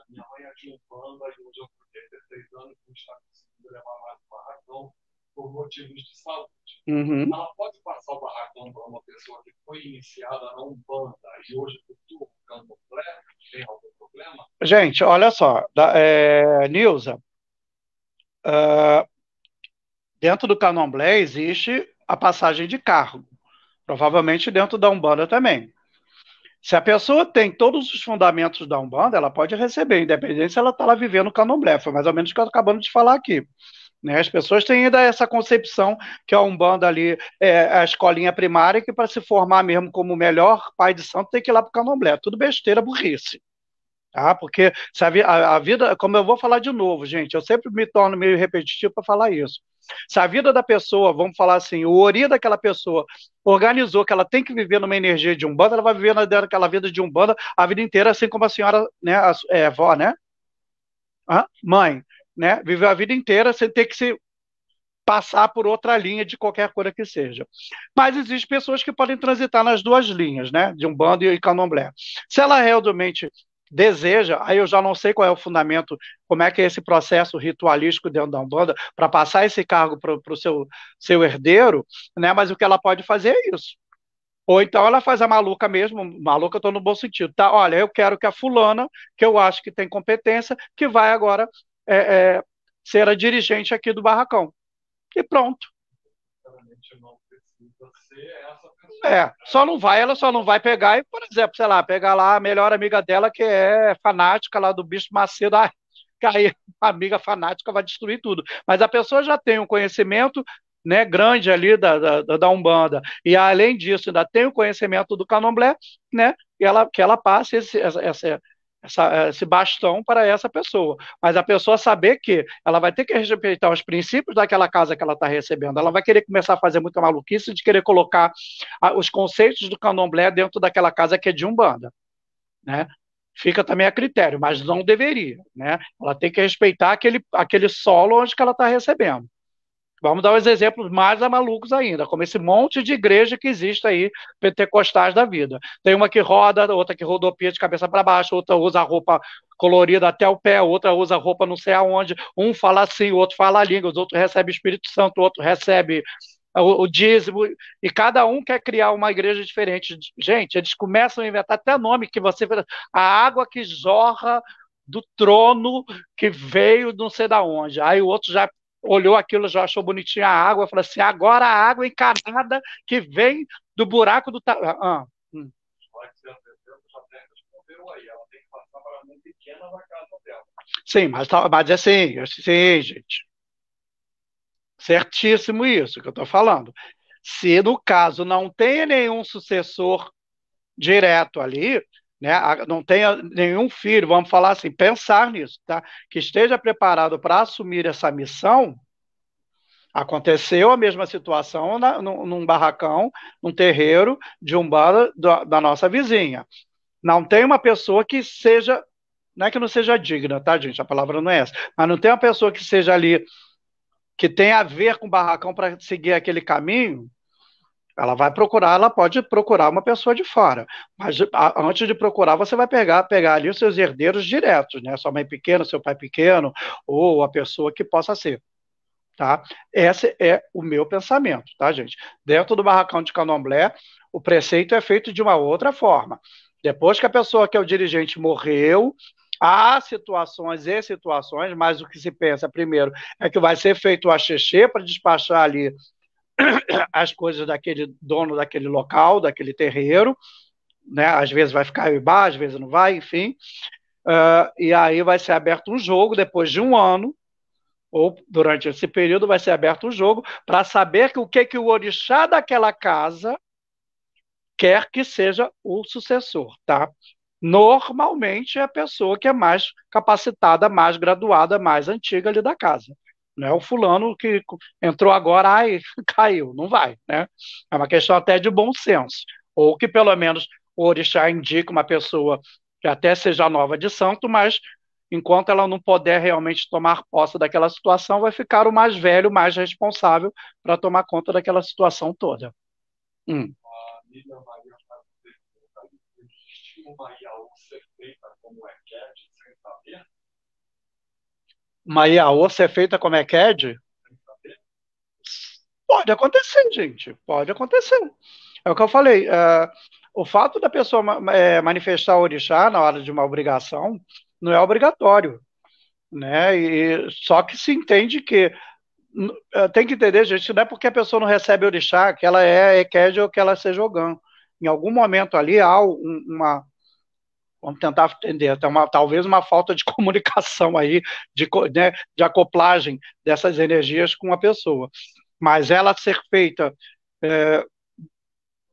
Speaker 1: Minha mãe é Umbanda e hoje eu tenho 86 anos e está conseguindo levar mais uma razão por motivos de saúde. Uhum. Ela pode passar o barracão para uma pessoa que foi iniciada na Umbanda e hoje cultua o candomblé? Tem algum problema? Gente, olha só, da, é, Nilza, uh, dentro do candomblé existe a passagem de cargo, provavelmente dentro da Umbanda também. Se a pessoa tem todos os fundamentos da Umbanda, ela pode receber, independente se ela está lá vivendo o candomblé. Foi mais ou menos o que eu acabando de falar aqui. Né? As pessoas têm ainda essa concepção que a Umbanda ali é a escolinha primária, que para se formar mesmo como o melhor pai de santo tem que ir lá para o candomblé. Tudo besteira, burrice. Tá? Porque sabe, a, a, vida, como eu vou falar de novo, gente, eu sempre me torno meio repetitivo para falar isso. Se a vida da pessoa, vamos falar assim, o ori daquela pessoa organizou que ela tem que viver numa energia de Umbanda, ela vai viver naquela vida de Umbanda a vida inteira, assim como a senhora, né, a, é, avó, né? Ah, mãe né? Viveu a vida inteira sem ter que se passar por outra linha de qualquer coisa que seja. Mas existem pessoas que podem transitar nas duas linhas, né? De um bando e candomblé. Se ela realmente deseja, aí eu já não sei qual é o fundamento, como é que é esse processo ritualístico dentro da Umbanda, para passar esse cargo para o seu, seu herdeiro, né? mas o que ela pode fazer é isso. Ou então ela faz a maluca mesmo, maluca eu estou no bom sentido, tá? Olha, eu quero que a fulana, que eu acho que tem competência, que vai agora é, é, ser a dirigente aqui do barracão. E pronto. É, só não vai, ela só não vai pegar e, por exemplo, sei lá, pegar lá a melhor amiga dela que é fanática lá do bicho Macedo, ah, que aí a amiga fanática vai destruir tudo. Mas a pessoa já tem um conhecimento né, grande ali da, da, da Umbanda, e além disso, ainda tem o conhecimento do Candomblé, né, e ela, que ela passe esse, essa, essa, esse bastão para essa pessoa. Mas a pessoa saber que ela vai ter que respeitar os princípios daquela casa que ela está recebendo. Ela vai querer começar a fazer muita maluquice de querer colocar os conceitos do candomblé dentro daquela casa que é de Umbanda. Né? Fica também a critério, mas não deveria. Né? Ela tem que respeitar aquele, aquele solo onde que ela está recebendo. Vamos dar os exemplos mais malucos ainda, como esse monte de igreja que existe aí, pentecostais da vida. Tem uma que roda, outra que rodopia de cabeça para baixo, outra usa roupa colorida até o pé, outra usa roupa não sei aonde. Um fala assim, o outro fala a língua, o outro recebe Espírito Santo, o outro recebe o, o dízimo, e cada um quer criar uma igreja diferente. Gente, eles começam a inventar até nome que você. A água que jorra do trono que veio não sei da onde. Aí o outro já olhou aquilo, já achou bonitinha a água, falou assim: agora a água encanada que vem do buraco do. Ah, hum. Sim, mas, tá, mas é assim, sim, gente. Certíssimo isso que eu estou falando. Se no caso não tem nenhum sucessor direto ali, né, não tenha nenhum filho, vamos falar assim, pensar nisso, tá? Que esteja preparado para assumir essa missão. Aconteceu a mesma situação na, num, num, barracão, num terreiro de umbanda da, da nossa vizinha. Não tem uma pessoa que seja, não é que não seja digna, tá, gente? A palavra não é essa, mas não tem uma pessoa que seja ali que tenha a ver com barracão para seguir aquele caminho ela vai procurar, ela pode procurar uma pessoa de fora, mas a, antes de procurar, você vai pegar, pegar ali os seus herdeiros diretos, né? Sua mãe pequena, seu pai pequeno, ou a pessoa que possa ser. Tá? Esse é o meu pensamento, tá, gente? Dentro do barracão de candomblé, o preceito é feito de uma outra forma. Depois que a pessoa que é o dirigente morreu, há situações e situações, mas o que se pensa primeiro é que vai ser feito o axixê para despachar ali as coisas daquele dono daquele local, daquele terreiro, né? Às vezes vai ficar embaixo, às vezes não vai, enfim. Uh, e aí vai ser aberto um jogo depois de um ano, ou durante esse período vai ser aberto um jogo para saber que o que, que o orixá daquela casa quer que seja o sucessor, tá? Normalmente é a pessoa que é mais capacitada, mais graduada, mais antiga ali da casa. Não é o fulano que entrou agora, ai, caiu. Não vai, né? É uma questão até de bom senso. Ou que pelo menos o orixá indica uma pessoa que até seja nova de santo, mas enquanto ela não puder realmente tomar posse daquela situação, vai ficar o mais velho, mais responsável para tomar conta daquela situação toda. Hum. uma ser feita como é sem saber? uma IAO ser feita como é CAD? Pode acontecer, gente. Pode acontecer. É o que eu falei. Uh, o fato da pessoa é, manifestar o orixá na hora de uma obrigação não é obrigatório. Né? E, só que se entende que uh, tem que entender, gente, não é porque a pessoa não recebe orixá que ela é ECAD ou que ela seja Ogã. Em algum momento ali há um, uma, Vamos tentar entender, uma, talvez uma falta de comunicação aí, de, né, de acoplagem dessas energias com a pessoa. Mas ela ser feita. É,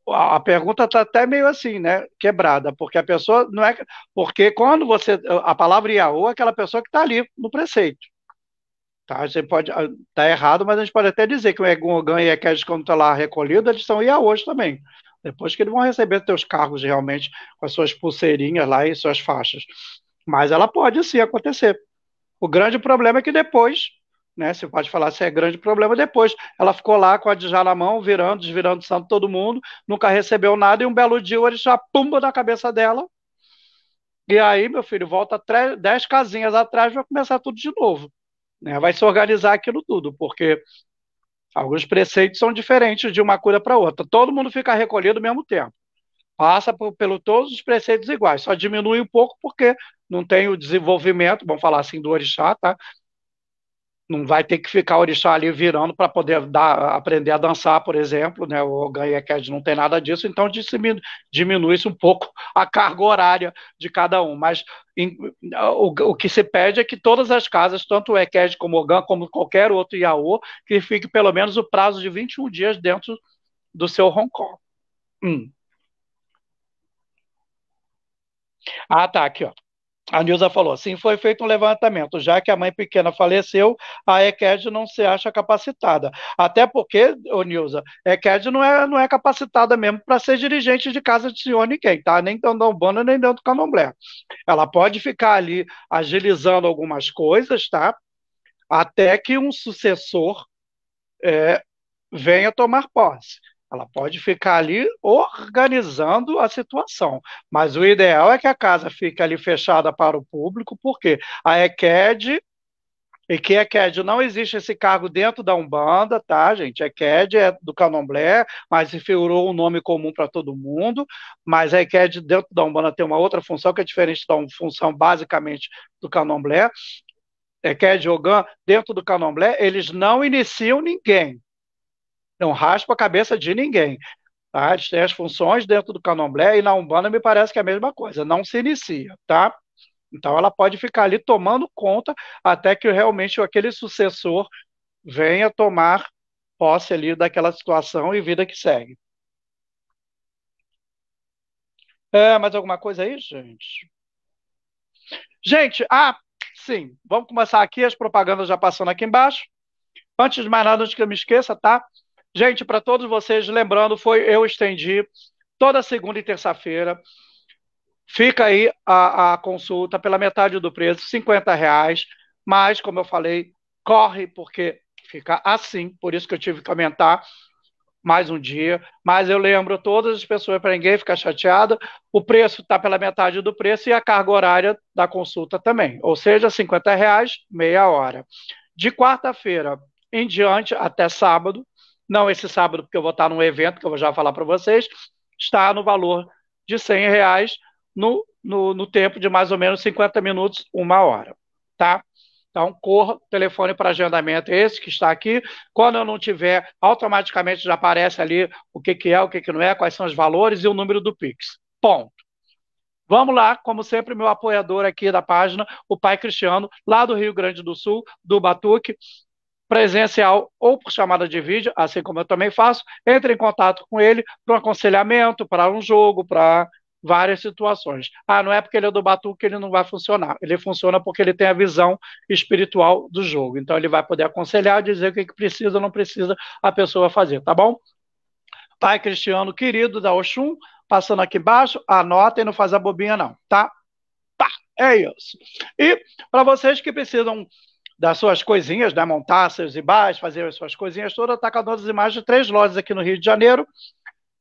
Speaker 1: a pergunta está até meio assim, né? Quebrada, porque a pessoa não é. Porque quando você. A palavra Iaô é aquela pessoa que está ali no preceito. Tá? Você pode estar tá errado, mas a gente pode até dizer que o Egon e Eked, quando está lá recolhido, eles são Iaôs também. Depois que eles vão receber seus cargos realmente com as suas pulseirinhas lá e suas faixas. Mas ela pode sim acontecer. O grande problema é que depois, né? Você pode falar se é grande problema depois. Ela ficou lá com a Dijá na mão, virando, desvirando santo todo mundo, nunca recebeu nada, e um belo dia o já pumba na cabeça dela. E aí, meu filho, volta dez casinhas atrás vai começar tudo de novo. Né? Vai se organizar aquilo tudo, porque Alguns preceitos são diferentes de uma cura para outra. Todo mundo fica recolhido ao mesmo tempo. Passa por, pelo todos os preceitos iguais, só diminui um pouco porque não tem o desenvolvimento, vamos falar assim, do orixá, tá? Não vai ter que ficar o orixá ali virando para poder dar, aprender a dançar, por exemplo, né? O Ganheked não tem nada disso, então diminui-se um pouco a carga horária de cada um. Mas em, o, o, que se pede é que todas as casas, tanto o Eked como o GAN, como qualquer outro IAO, que fique pelo menos o prazo de 21 dias dentro do seu Hong Kong. Hum. Ah, tá, aqui, ó. A Nilza falou, sim, foi feito um levantamento, já que a mãe pequena faleceu, a ECAD não se acha capacitada. Até porque, ô Nilza, a não é, não é capacitada mesmo para ser dirigente de casa de senhor ninguém, tá? Nem dentro da Umbanda, nem dentro do Candomblé. Ela pode ficar ali agilizando algumas coisas, tá? Até que um sucessor é, venha tomar posse. Ela pode ficar ali organizando a situação, mas o ideal é que a casa fique ali fechada para o público, porque a EQED, e que EQED não existe esse cargo dentro da Umbanda, tá, gente? EQED é do Candomblé, mas se figurou um nome comum para todo mundo, mas a EQED dentro da Umbanda tem uma outra função que é diferente da função basicamente do Candomblé. EQED Ogã, dentro do Candomblé, eles não iniciam ninguém, não raspa a cabeça de ninguém. Tá? Eles têm as funções dentro do candomblé e na Umbanda me parece que é a mesma coisa, não se inicia, tá? Então ela pode ficar ali tomando conta até que realmente aquele sucessor venha tomar posse ali daquela situação e vida que segue. É, mais alguma coisa aí, gente? Gente, ah, sim, vamos começar aqui, as propagandas já passando aqui embaixo. Antes de mais nada, antes que eu me esqueça, tá? Gente, para todos vocês, lembrando, foi eu estendi toda segunda e terça-feira. Fica aí a, a, consulta pela metade do preço, 50 reais. Mas, como eu falei, corre, porque fica assim. Por isso que eu tive que aumentar mais um dia. Mas eu lembro todas as pessoas, para ninguém ficar chateada, o preço está pela metade do preço e a carga horária da consulta também. Ou seja, 50 reais, meia hora. De quarta-feira em diante, até sábado, não esse sábado, porque eu vou estar num evento que eu vou já falar para vocês, está no valor de 100 reais no, no, no, tempo de mais ou menos 50 minutos, uma hora, tá? Então, corra, telefone para agendamento esse que está aqui. Quando eu não tiver, automaticamente já aparece ali o que, que é, o que, que não é, quais são os valores e o número do Pix. Ponto. Vamos lá, como sempre, meu apoiador aqui da página, o Pai Cristiano, lá do Rio Grande do Sul, do Batuque presencial ou por chamada de vídeo, assim como eu também faço, entre em contato com ele para um aconselhamento, para um jogo, para várias situações. Ah, não é porque ele é do Batu que ele não vai funcionar. Ele funciona porque ele tem a visão espiritual do jogo. Então ele vai poder aconselhar, dizer o que, que precisa ou não precisa a pessoa fazer, tá bom? Pai Cristiano querido da Oxum, passando aqui embaixo, anota e não faz a bobinha não, tá? Pá, é isso. E para vocês que precisam das suas coisinhas, né? montar seus ibás, fazer as suas coisinhas todas, está com as imagens de três lojas aqui no Rio de Janeiro,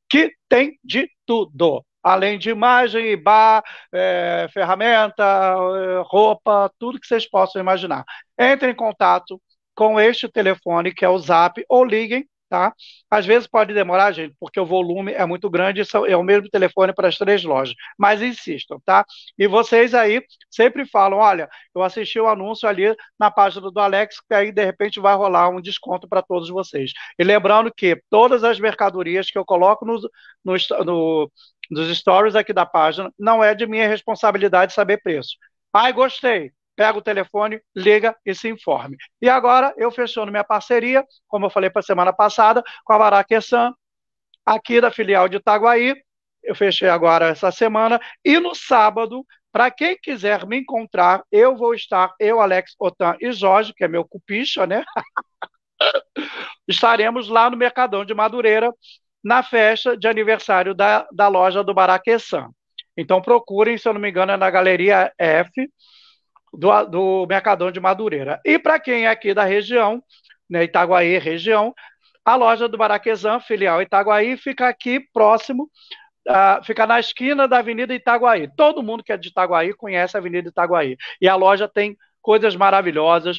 Speaker 1: que tem de tudo. Além de imagem, ibá, é, ferramenta, é, roupa, tudo que vocês possam imaginar. Entre em contato com este telefone, que é o Zap, ou liguem tá? Às vezes pode demorar, gente, porque o volume é muito grande, é o mesmo telefone para as três lojas, mas insistam, tá? E vocês aí sempre falam, olha, eu assisti o anúncio ali na página do Alex, que aí de repente vai rolar um desconto para todos vocês. E lembrando que todas as mercadorias que eu coloco no, no, no, nos stories aqui da página, não é de minha responsabilidade saber preço. Ai, gostei pega o telefone, liga e se informe. E agora eu fechando minha parceria, como eu falei para a semana passada, com a Baraquesan, aqui da filial de Itaguaí. Eu fechei agora essa semana. E no sábado, para quem quiser me encontrar, eu vou estar, eu, Alex Otan e Jorge, que é meu cupicha, né? Estaremos lá no Mercadão de Madureira, na festa de aniversário da, da loja do Baraquesan. Então procurem, se eu não me engano, é na Galeria F, do, do Mercadão de Madureira. E para quem é aqui da região, né, Itaguaí, região, a loja do Baraquezan, filial Itaguaí, fica aqui próximo, uh, fica na esquina da Avenida Itaguaí. Todo mundo que é de Itaguaí conhece a Avenida Itaguaí. E a loja tem coisas maravilhosas.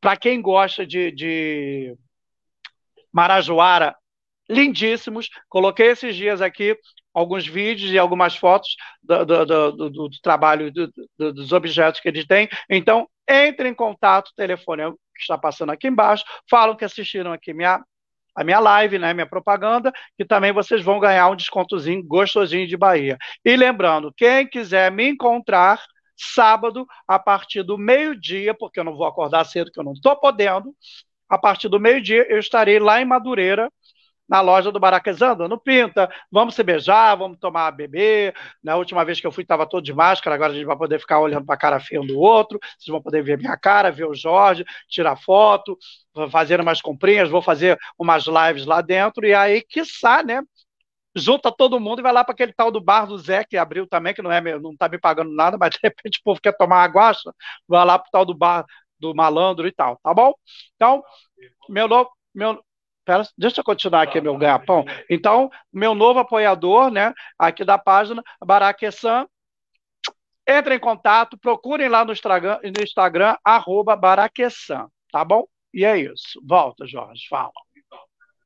Speaker 1: Para quem gosta de, de Marajoara, lindíssimos. Coloquei esses dias aqui alguns vídeos e algumas fotos do, do, do, do trabalho dos objetos que eles têm. Então, entre em contato, o telefone é que está passando aqui embaixo, falam que assistiram aqui minha, a minha live, né, minha propaganda, que também vocês vão ganhar um descontozinho gostosinho de Bahia. E lembrando, quem quiser me encontrar sábado, a partir do meio-dia, porque eu não vou acordar cedo, que eu não estou podendo, a partir do meio-dia eu estarei lá em Madureira, na loja do Baraquezando, no Pinta. Vamos se beijar, vamos tomar bebê. Na última vez que eu fui, estava todo de máscara, agora a gente vai poder ficar olhando para a cara feia um do outro. Vocês vão poder ver minha cara, ver o Jorge, tirar foto, fazer umas comprinhas, vou fazer umas lives lá dentro, e aí, quiçá, né? junta todo mundo e vai lá para aquele tal do bar do Zé, que abriu também, que não é não está me pagando nada, mas de repente o povo quer tomar água, vai lá o tal do bar do malandro e tal, tá bom? Então, meu novo. Meu, pera, deixa eu continuar aqui meu ganha-pão. Então, meu novo apoiador, né, aqui da página, Baraquessan, entre em contato, procurem lá no Instagram, no Instagram arroba Baraquessan, tá bom? E é isso. Volta, Jorge, fala. Então,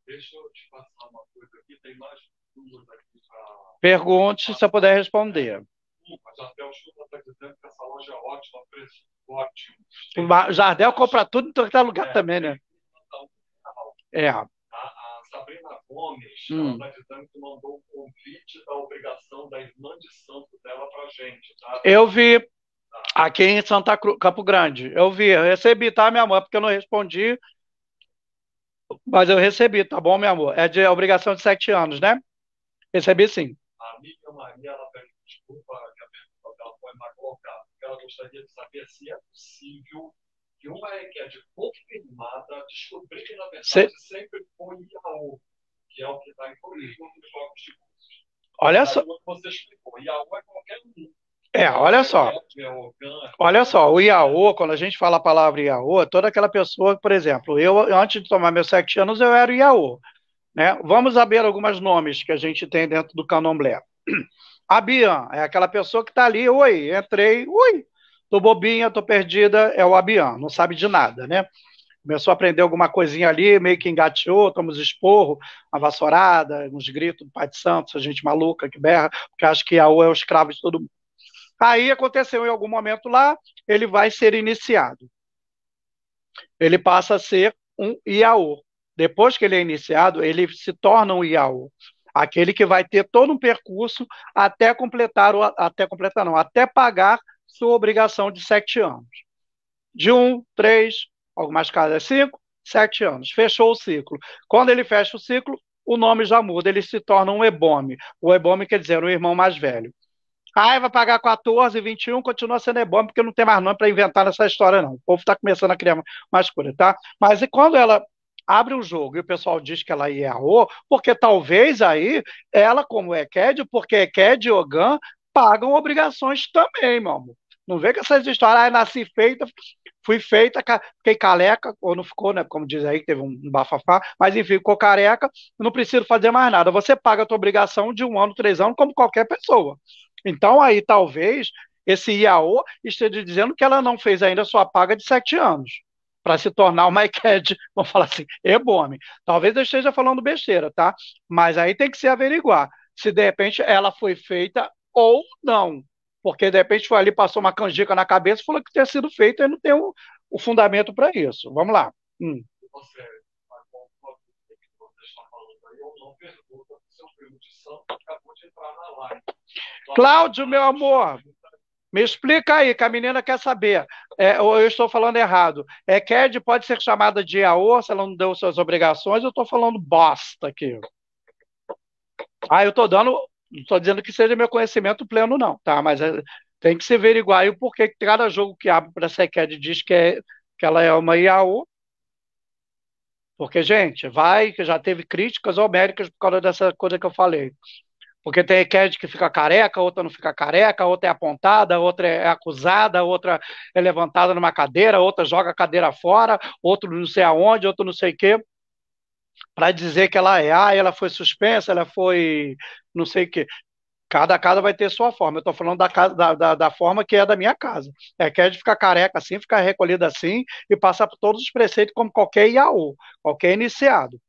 Speaker 1: deixa eu te passar uma coisa aqui, tem mais duas aqui pra... Pergunte se eu puder responder. Até o Chuva está dizendo que essa loja é ótima, preço ótimo. O Jardel compra tudo em todo lugar é, também, né?
Speaker 2: É. A, a Sabrina Gomes hum. está dizendo que mandou um convite da obrigação da irmã de santo dela para gente. Tá?
Speaker 1: Eu vi tá. aqui em Santa Cruz, Campo Grande. Eu vi, eu recebi, tá, minha amor? Porque eu não respondi. Mas eu recebi, tá bom, meu amor? É de obrigação de sete anos, né? Recebi sim.
Speaker 2: A amiga Maria, ela pede desculpa que a pergunta dela foi mal colocada. Ela gostaria de saber se é possível que uma enquete confirmada descobrir que, na verdade, Se... sempre foi IAO, que é o que está incluído nos jogos de cursos.
Speaker 1: Olha só.
Speaker 2: Você explicou, IAO é qualquer um.
Speaker 1: É, olha só. Olha só, o IAO, quando a gente fala a palavra IAO, é toda aquela pessoa, por exemplo, eu, antes de tomar meus sete anos, eu era IAO. Né? Vamos saber alguns nomes que a gente tem dentro do candomblé. A Bian é aquela pessoa que está ali, oi, entrei, oi, Tô bobinha, tô perdida, é o Abian, não sabe de nada, né? Começou a aprender alguma coisinha ali, meio que engateou, tomamos esporro, uma vassourada, uns gritos do Pai de Santos, a gente maluca que berra, porque acha que Iaô é o escravo de todo mundo. Aí aconteceu em algum momento lá, ele vai ser iniciado. Ele passa a ser um Iaô. Depois que ele é iniciado, ele se torna um Iaô. Aquele que vai ter todo um percurso até completar, até completar não, até pagar sua obrigação de sete anos. De um, três, algumas casas é cinco, sete anos. Fechou o ciclo. Quando ele fecha o ciclo, o nome já muda, ele se torna um ebome. O ebome quer dizer o irmão mais velho. Ah, vai pagar 14, 21, continua sendo ebome, porque não tem mais nome para inventar nessa história, não. O povo está começando a criar mais coisa, tá? Mas e quando ela abre o jogo e o pessoal diz que ela errou, porque talvez aí ela, como é KED, porque é KED e Ogan, pagam obrigações também, meu amor. Não vê que essas histórias, ah, nasci feita, fui feita, fiquei careca, ou não ficou, né? Como diz aí, teve um bafafá, mas enfim, ficou careca, não preciso fazer mais nada. Você paga a tua obrigação de um ano, três anos, como qualquer pessoa. Então, aí, talvez, esse IAO esteja dizendo que ela não fez ainda a sua paga de sete anos para se tornar uma ICAD, vamos falar assim, ebome. Talvez eu esteja falando besteira, tá? Mas aí tem que se averiguar se de repente ela foi feita ou não porque de repente foi ali, passou uma canjica na cabeça e falou que tinha sido feito e não tem o, o fundamento para isso. Vamos lá. Hum. Cláudio, meu amor, me explica aí, que a menina quer saber. É, eu estou falando errado. É CAD pode ser chamada de AO se ela não deu suas obrigações, eu estou falando bosta aqui. Ah, eu estou dando não estou dizendo que seja meu conhecimento pleno, não, tá? Mas é, tem que se averiguar o porquê que cada jogo que abre para a SECAD diz que, é, que ela é uma IAU. Porque, gente, vai que já teve críticas homéricas por causa dessa coisa que eu falei. Porque tem ECAD que fica careca, outra não fica careca, outra é apontada, outra é acusada, outra é levantada numa cadeira, outra joga a cadeira fora, outro não sei aonde, outro não sei o quê para dizer que ela é, ah, ela foi suspensa, ela foi não sei o quê. Cada casa vai ter sua forma. Eu estou falando da, casa, da, da, forma que é da minha casa. É que é de ficar careca assim, ficar recolhida assim e passar por todos os preceitos como qualquer IAU, qualquer iniciado.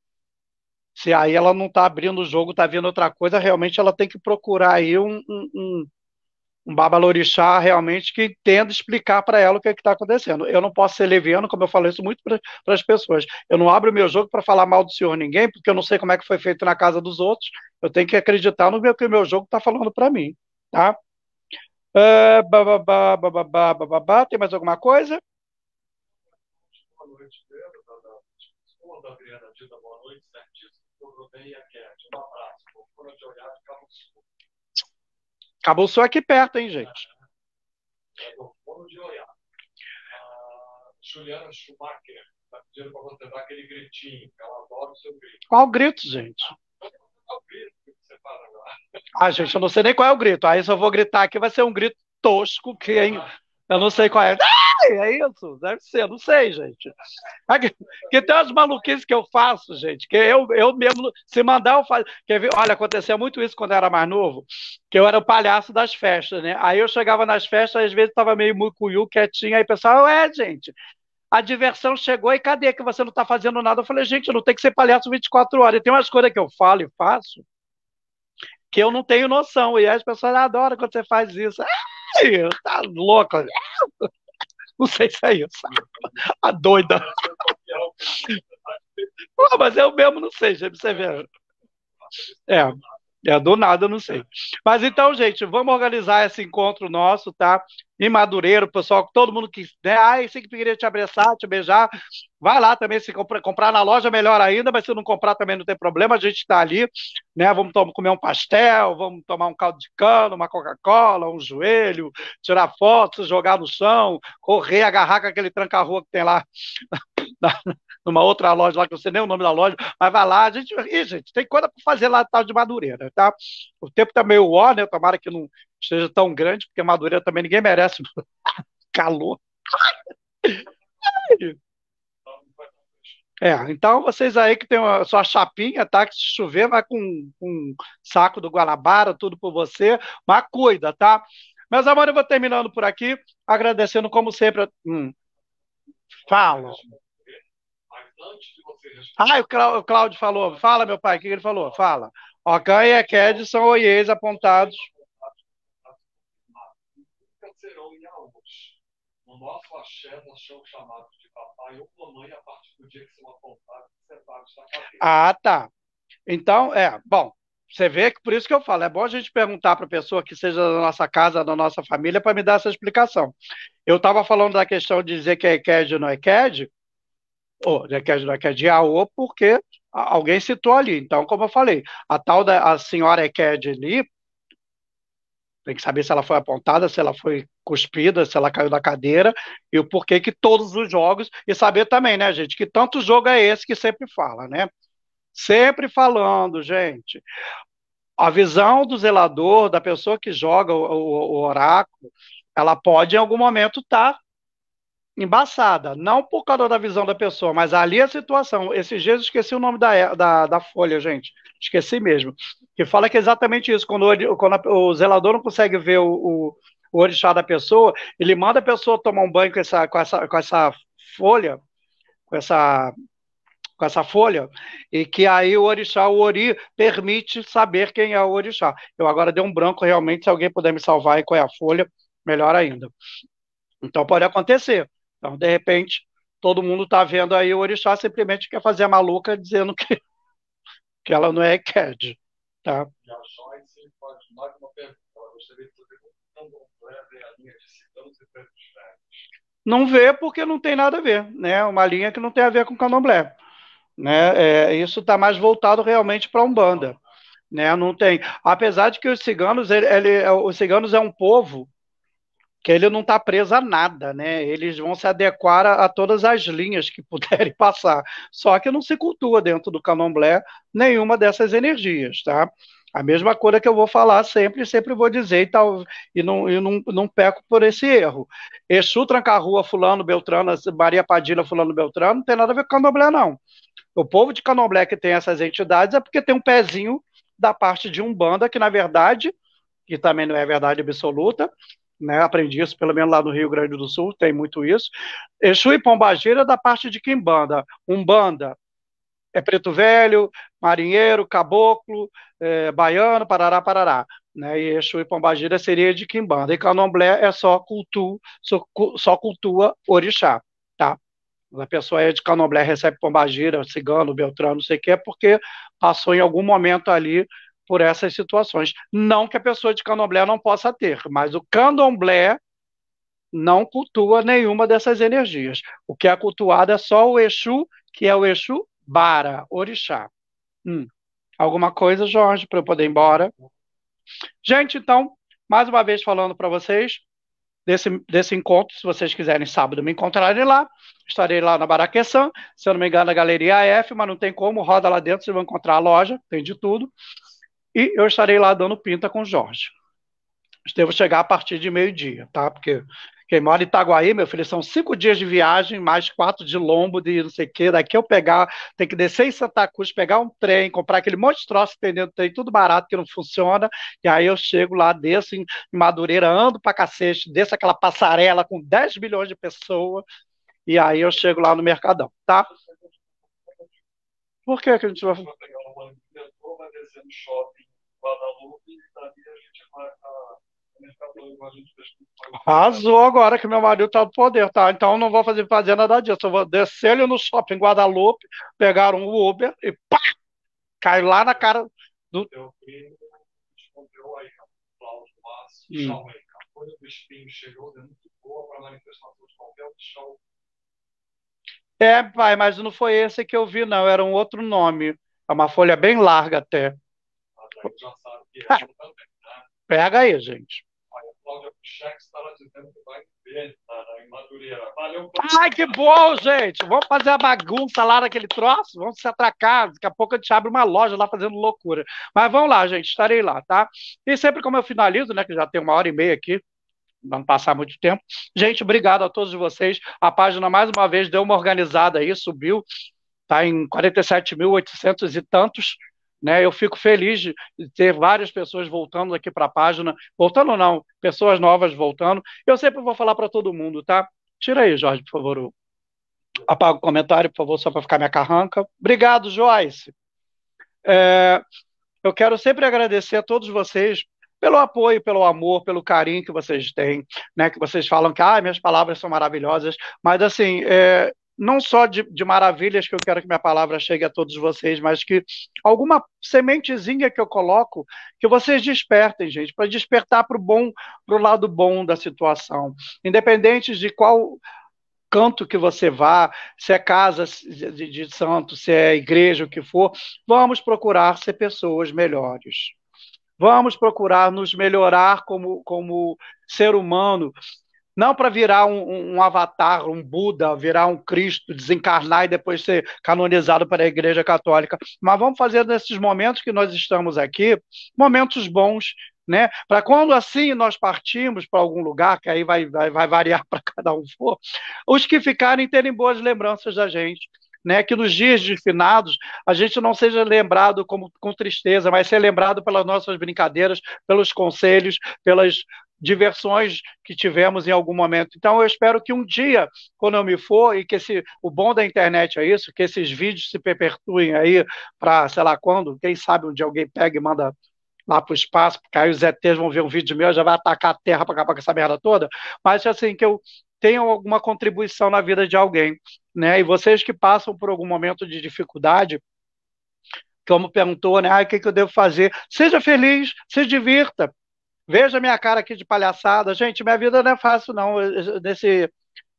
Speaker 1: Se aí ela não está abrindo o jogo, está vendo outra coisa, realmente ela tem que procurar aí um, um um babalorixá realmente que entenda explicar para ela o que é está acontecendo. Eu não posso ser leviano, como eu falei isso muito para as pessoas. Eu não abro o meu jogo para falar mal do senhor ninguém, porque eu não sei como é que foi feito na casa dos outros. Eu tenho que acreditar no que o meu jogo está falando para mim, tá? Uh, bababá, bababá, bababá. Tem mais alguma coisa? Boa noite, Boa noite, certíssimo.
Speaker 2: Um abraço. de olhar de Sul
Speaker 1: é aqui perto, hein, gente?
Speaker 2: Juliana Schumacher está pedindo para você dar aquele gritinho, ela adora o seu grito.
Speaker 1: Qual grito, gente? Ah, gente, eu não sei nem qual é o grito. Aí se eu vou gritar aqui, vai ser um grito tosco que eu não sei qual é. Ah, é isso, deve ser, não sei, gente. Que tem umas maluquices que eu faço, gente, que eu, eu mesmo, se mandar, eu faço. Olha, acontecia muito isso quando eu era mais novo, que eu era o palhaço das festas, né? Aí eu chegava nas festas, às vezes estava meio mucuiu, quietinho, aí o pessoal, é, gente, a diversão chegou e cadê que você não está fazendo nada? Eu falei, gente, não tem que ser palhaço 24 horas. E tem umas coisas que eu falo e faço que eu não tenho noção. E as pessoas adoram quando você faz isso. Ai, tá louco. Não sei se é isso. A doida. Pô, mas eu mesmo não sei, você vê. É. É, do nada, eu não sei. Mas então, gente, vamos organizar esse encontro nosso, tá? Em Madureira, pessoal, todo mundo que. Né? Ah, esse que queria te abraçar, te beijar. Vai lá também, se comprar, comprar na loja, melhor ainda, mas se não comprar também não tem problema, a gente está ali, né? Vamos tomar, comer um pastel, vamos tomar um caldo de cano, uma Coca-Cola, um joelho, tirar fotos, jogar no chão, correr, agarrar com aquele tranca-rua que tem lá numa outra loja lá, que eu sei nem o nome da loja, mas vai lá, a gente, gente, tem coisa para fazer lá tal de Madureira, tá? O tempo tá meio ó, né? Tomara que não esteja tão grande, porque Madureira também ninguém merece calor. É, então vocês aí que tem a sua chapinha, tá? Que se chover, vai com, um saco do Guanabara, tudo por você, mas cuida, tá? Meus amores, eu vou terminando por aqui, agradecendo como sempre. Hum. Fala antes de você responder. Ah, o Cláudio falou. Fala, meu pai, o que ele falou? Fala. Ocan e Eked são oiês apontados.
Speaker 2: Serão No nosso axé, nós somos chamados de papai ou mamãe a partir do dia que são apontados e separados da cabeça.
Speaker 1: Ah, tá. Então, é, bom, você vê que por isso que eu falo, é bom a gente perguntar para a pessoa que seja da nossa casa, da nossa família, para me dar essa explicação. Eu estava falando da questão de dizer que é EQED ou não é EQED, ou né, que é de AO, porque alguém citou ali. Então, como eu falei, a tal da a senhora Eked ali, tem que saber se ela foi apontada, se ela foi cuspida, se ela caiu da cadeira, e o porquê que todos os jogos, e saber também, né, gente, que tanto jogo é esse que sempre fala, né? Sempre falando, gente. A visão do zelador, da pessoa que joga o, o, o oráculo, ela pode em algum momento estar tá embaçada, não por causa da visão da pessoa, mas ali a situação. Esses dias eu esqueci o nome da, da, da folha, gente, esqueci mesmo, que fala que é exatamente isso, quando o, quando o zelador não consegue ver o, o, o orixá da pessoa, ele manda a pessoa tomar um banho com essa, com essa, com essa folha, com essa com essa folha, e que aí o orixá, o ori, permite saber quem é o orixá. Eu agora dei um branco realmente, se alguém puder me salvar aí qual é a folha, melhor ainda. Então pode acontecer. Então, de repente, todo mundo está vendo aí o Orixá simplesmente quer fazer a maluca dizendo que, que ela não é CAD. Tá? Não vê porque não tem nada a ver, né? Uma linha que não tem a ver com candomblé. Né? É, isso está mais voltado realmente para a Umbanda. Né? Não tem. Apesar de que os ciganos, ele, ele, os ciganos é um povo que ele não está preso a nada, né? Eles vão se adequar a, a, todas as linhas que puderem passar. Só que não se cultua dentro do candomblé nenhuma dessas energias, tá? A mesma coisa que eu vou falar sempre, sempre vou dizer e, tal, e, não, e não, não peco por esse erro. Exu Tranca-Rua, fulano, Beltrano, Maria Padilha, fulano, Beltrano, não tem nada a ver com candomblé, não. O povo de candomblé que tem essas entidades é porque tem um pezinho da parte de Umbanda, que na verdade, que também não é verdade absoluta, né? Aprendi isso pelo menos lá no Rio Grande do Sul, tem muito isso. Exu e Pombagira da parte de Quimbanda. Umbanda é preto velho, marinheiro, caboclo, é, baiano, parará, parará. Né? E Exu e Pombagira seria de Quimbanda. E Candomblé é só, cultu, só, só cultua orixá, tá? A pessoa é de Candomblé, recebe Pombagira, cigano, beltrano, não sei o que, é porque passou em algum momento ali por essas situações. Não que a pessoa de candomblé não possa ter, mas o candomblé não cultua nenhuma dessas energias. O que é cultuado é só o Exu, que é o Exu Bara, Orixá. Hum. Alguma coisa, Jorge, para eu poder ir embora? Gente, então, mais uma vez falando para vocês desse, desse encontro, se vocês quiserem sábado me encontrarem lá, estarei lá na Baraqueçã, se eu não me engano, na Galeria AF, mas não tem como, roda lá dentro, vocês vão encontrar a loja, tem de tudo. E eu estarei lá dando pinta com o Jorge. Devo chegar a partir de meio-dia, tá? Porque quem mora em Itaguaí, meu filho, são cinco dias de viagem, mais quatro de lombo, de não sei o quê. Daqui eu pegar, tem que descer em Santa Cruz, pegar um trem, comprar aquele monte de troço dentro do trem, tudo barato que não funciona. E aí eu chego lá, desço em Madureira, ando pra cacete, desço aquela passarela com 10 milhões de pessoas. E aí eu chego lá no Mercadão, tá? Por que, que a gente vai. Descer no shopping Guadalupe e dali a gente vai Arrasou agora que meu marido tá no poder, tá? Então não vou fazer, fazer nada disso. Eu vou descer ele no shopping Guadalupe, pegar um Uber e pá! Cai lá na cara do. Meu primo respondeu aí, Cláudio Márcio, hum. A folha do espinho chegou, é muito boa para manifestação de qualquer show. É, pai, mas não foi esse que eu vi, não. Era um outro nome. É uma folha bem larga até. Ah? Pega aí, gente. Ai, que bom, gente! Vamos fazer a bagunça lá naquele troço? Vamos se atracar. Daqui a pouco a gente abre uma loja lá fazendo loucura. Mas vamos lá, gente, estarei lá, tá? E sempre como eu finalizo, né, que já tem uma hora e meia aqui, não passar muito tempo. Gente, obrigado a todos vocês. A página, mais uma vez, deu uma organizada aí, subiu, tá em 47.800 e tantos né? Eu fico feliz de ter várias pessoas voltando aqui para a página, voltando não, pessoas novas voltando. Eu sempre vou falar para todo mundo, tá? Tira aí, Jorge, por favor. Apaga o comentário, por favor, só para ficar minha carranca. Obrigado, Joyce. É, eu quero sempre agradecer a todos vocês pelo apoio, pelo amor, pelo carinho que vocês têm, né? Que vocês falam que ah, minhas palavras são maravilhosas, mas assim, é, não só de, de, maravilhas que eu quero que minha palavra chegue a todos vocês, mas que alguma sementezinha que eu coloco, que vocês despertem, gente, para despertar para o bom, para o lado bom da situação. Independente de qual canto que você vá, se é casa de, de santo, se é igreja, o que for, vamos procurar ser pessoas melhores. Vamos procurar nos melhorar como, como ser humano, não para virar um, um, avatar, um Buda, virar um Cristo, desencarnar e depois ser canonizado para a Igreja Católica, mas vamos fazer nesses momentos que nós estamos aqui, momentos bons, né? Para quando assim nós partimos para algum lugar, que aí vai, vai, vai variar para cada um for, os que ficarem terem boas lembranças da gente. Né, que nos dias de finados a gente não seja lembrado como, com tristeza, mas ser lembrado pelas nossas brincadeiras, pelos conselhos, pelas diversões que tivemos em algum momento. Então, eu espero que um dia, quando eu me for, e que esse, o bom da internet é isso, que esses vídeos se perpetuem aí para, sei lá quando, quem sabe dia alguém pega e manda lá para o espaço, porque aí os ETs vão ver um vídeo meu, já vai atacar a Terra para acabar com essa merda toda, mas assim, que eu tenha alguma contribuição na vida de alguém, né? E vocês que passam por algum momento de dificuldade, como perguntou, né? Ah, o que, que eu devo fazer? Seja feliz, se divirta, Veja minha cara aqui de palhaçada. Gente, minha vida não é fácil, não. Nesse,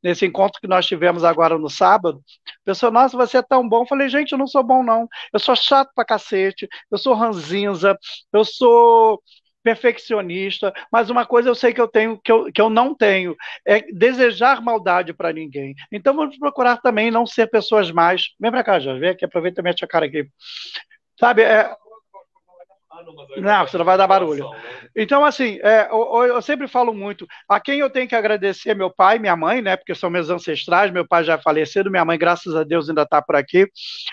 Speaker 1: nesse encontro que nós tivemos agora no sábado, a pessoa, nossa, você é tão bom. Eu falei, gente, eu não sou bom, não. Eu sou chato pra cacete, eu sou ranzinza, eu sou perfeccionista, mas uma coisa eu sei que eu tenho, que eu, que eu não tenho, é desejar maldade para ninguém. Então vamos procurar também não ser pessoas mais. Vem para cá, já vem aqui, aproveita e mete a cara aqui. Sabe, é, não, você não vai dar barulho. Né? Então, assim, é, eu, eu, sempre falo muito, a quem eu tenho que agradecer é meu pai, minha mãe, né? Porque são meus ancestrais, meu pai já é falecido, minha mãe, graças a Deus, ainda está por aqui.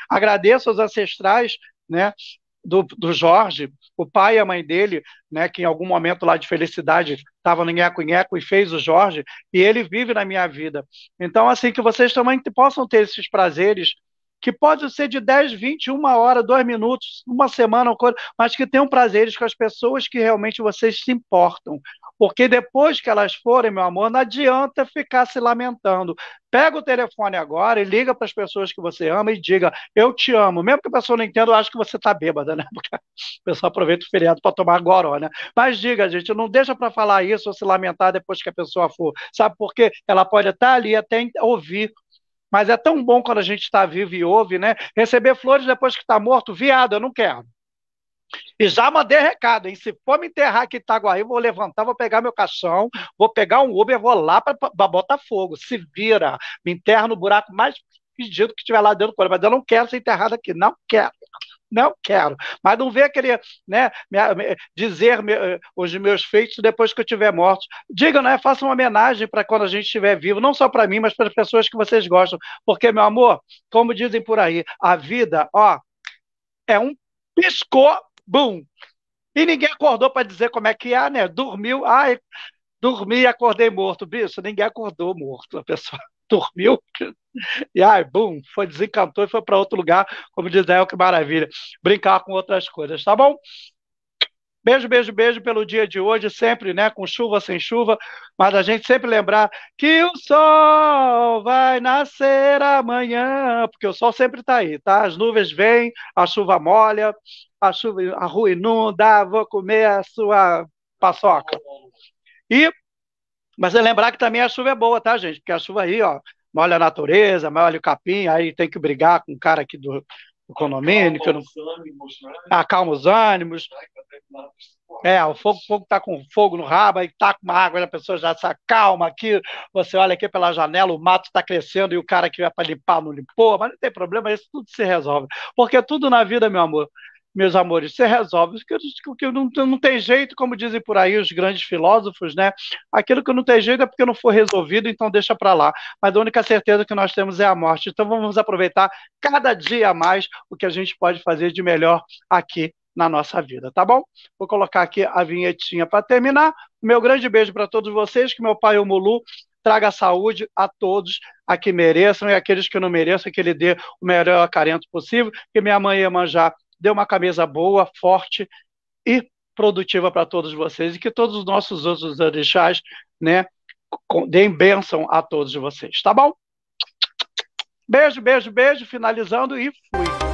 Speaker 1: Agradeço aos ancestrais, né? Do, do Jorge, o pai e a mãe dele, né, que em algum momento lá de felicidade estava no nheco-nheco e fez o Jorge, e ele vive na minha vida. Então, assim, que vocês também possam ter esses prazeres que pode ser de 10, 20, uma hora, dois minutos, uma semana, mas que tenham prazeres com as pessoas que realmente vocês se importam. Porque depois que elas forem, meu amor, não adianta ficar se lamentando. Pega o telefone agora e liga para as pessoas que você ama e diga: Eu te amo. Mesmo que a pessoa não entenda, eu acho que você está bêbada, né? Porque a pessoa aproveita o feriado para tomar goró, né? Mas diga, gente, não deixa para falar isso ou se lamentar depois que a pessoa for. Sabe por quê? Ela pode estar ali até ouvir Mas é tão bom quando a gente está vivo e ouve, né? Receber flores depois que está morto, viado, eu não quero. E já mandei recado, hein? Se for me enterrar aqui em Itaguaí, vou levantar, vou pegar meu caixão, vou pegar um Uber, vou lá para Botafogo. Se vira, me enterra no buraco mais pedido que estiver lá dentro do mas eu não quero ser enterrado aqui, não quero. Não quero. Mas não vê aquele, né, dizer os meus feitos depois que eu estiver morto. Diga, né? Faça uma homenagem para quando a gente estiver vivo, não só para mim, mas para as pessoas que vocês gostam. Porque, meu amor, como dizem por aí, a vida, ó, é um piscou, bum. E ninguém acordou para dizer como é que é, né? Dormiu, ai, dormi e acordei morto. Bicho, ninguém acordou morto. A pessoa dormiu e ai, bum, foi desencantou e foi para outro lugar, como diz El, que maravilha. Brincar com outras coisas, tá bom? Beijo, beijo, beijo pelo dia de hoje, sempre, né, com chuva, sem chuva, mas a gente sempre lembrar que o sol vai nascer amanhã, porque o sol sempre está aí, tá? As nuvens vêm, a chuva molha, a chuva, a rua inunda, vou comer a sua paçoca. E mas é lembrar que também a chuva é boa, tá, gente? Porque a chuva aí, ó, molha a natureza, molha o capim, aí tem que brigar com o cara aqui do, do condomínio. Acalma, que não... ânimos, né? Acalma os ânimos. É, o fogo, o fogo tá com fogo no rabo, aí tá com uma água, a pessoa já se acalma aqui, você olha aqui pela janela, o mato está crescendo e o cara que vai para limpar não limpou, mas não tem problema, isso tudo se resolve. Porque tudo na vida, meu amor, meus amores, você resolve. O que não, não tem jeito, como dizem por aí os grandes filósofos, né? Aquilo que não tem jeito é porque não foi resolvido, então deixa para lá. Mas a única certeza que nós temos é a morte. Então vamos aproveitar cada dia mais o que a gente pode fazer de melhor aqui na nossa vida, tá bom? Vou colocar aqui a vinhetinha para terminar. Meu grande beijo para todos vocês, que meu pai, o Mulu, traga saúde a todos a que mereçam e aqueles que não mereçam, que ele dê o melhor acalento possível, que minha mãe manjar dê uma camisa boa, forte e produtiva para todos vocês e que todos os nossos outros orixás, né, deem bênção a todos vocês, tá bom? Beijo, beijo, beijo, finalizando e fui.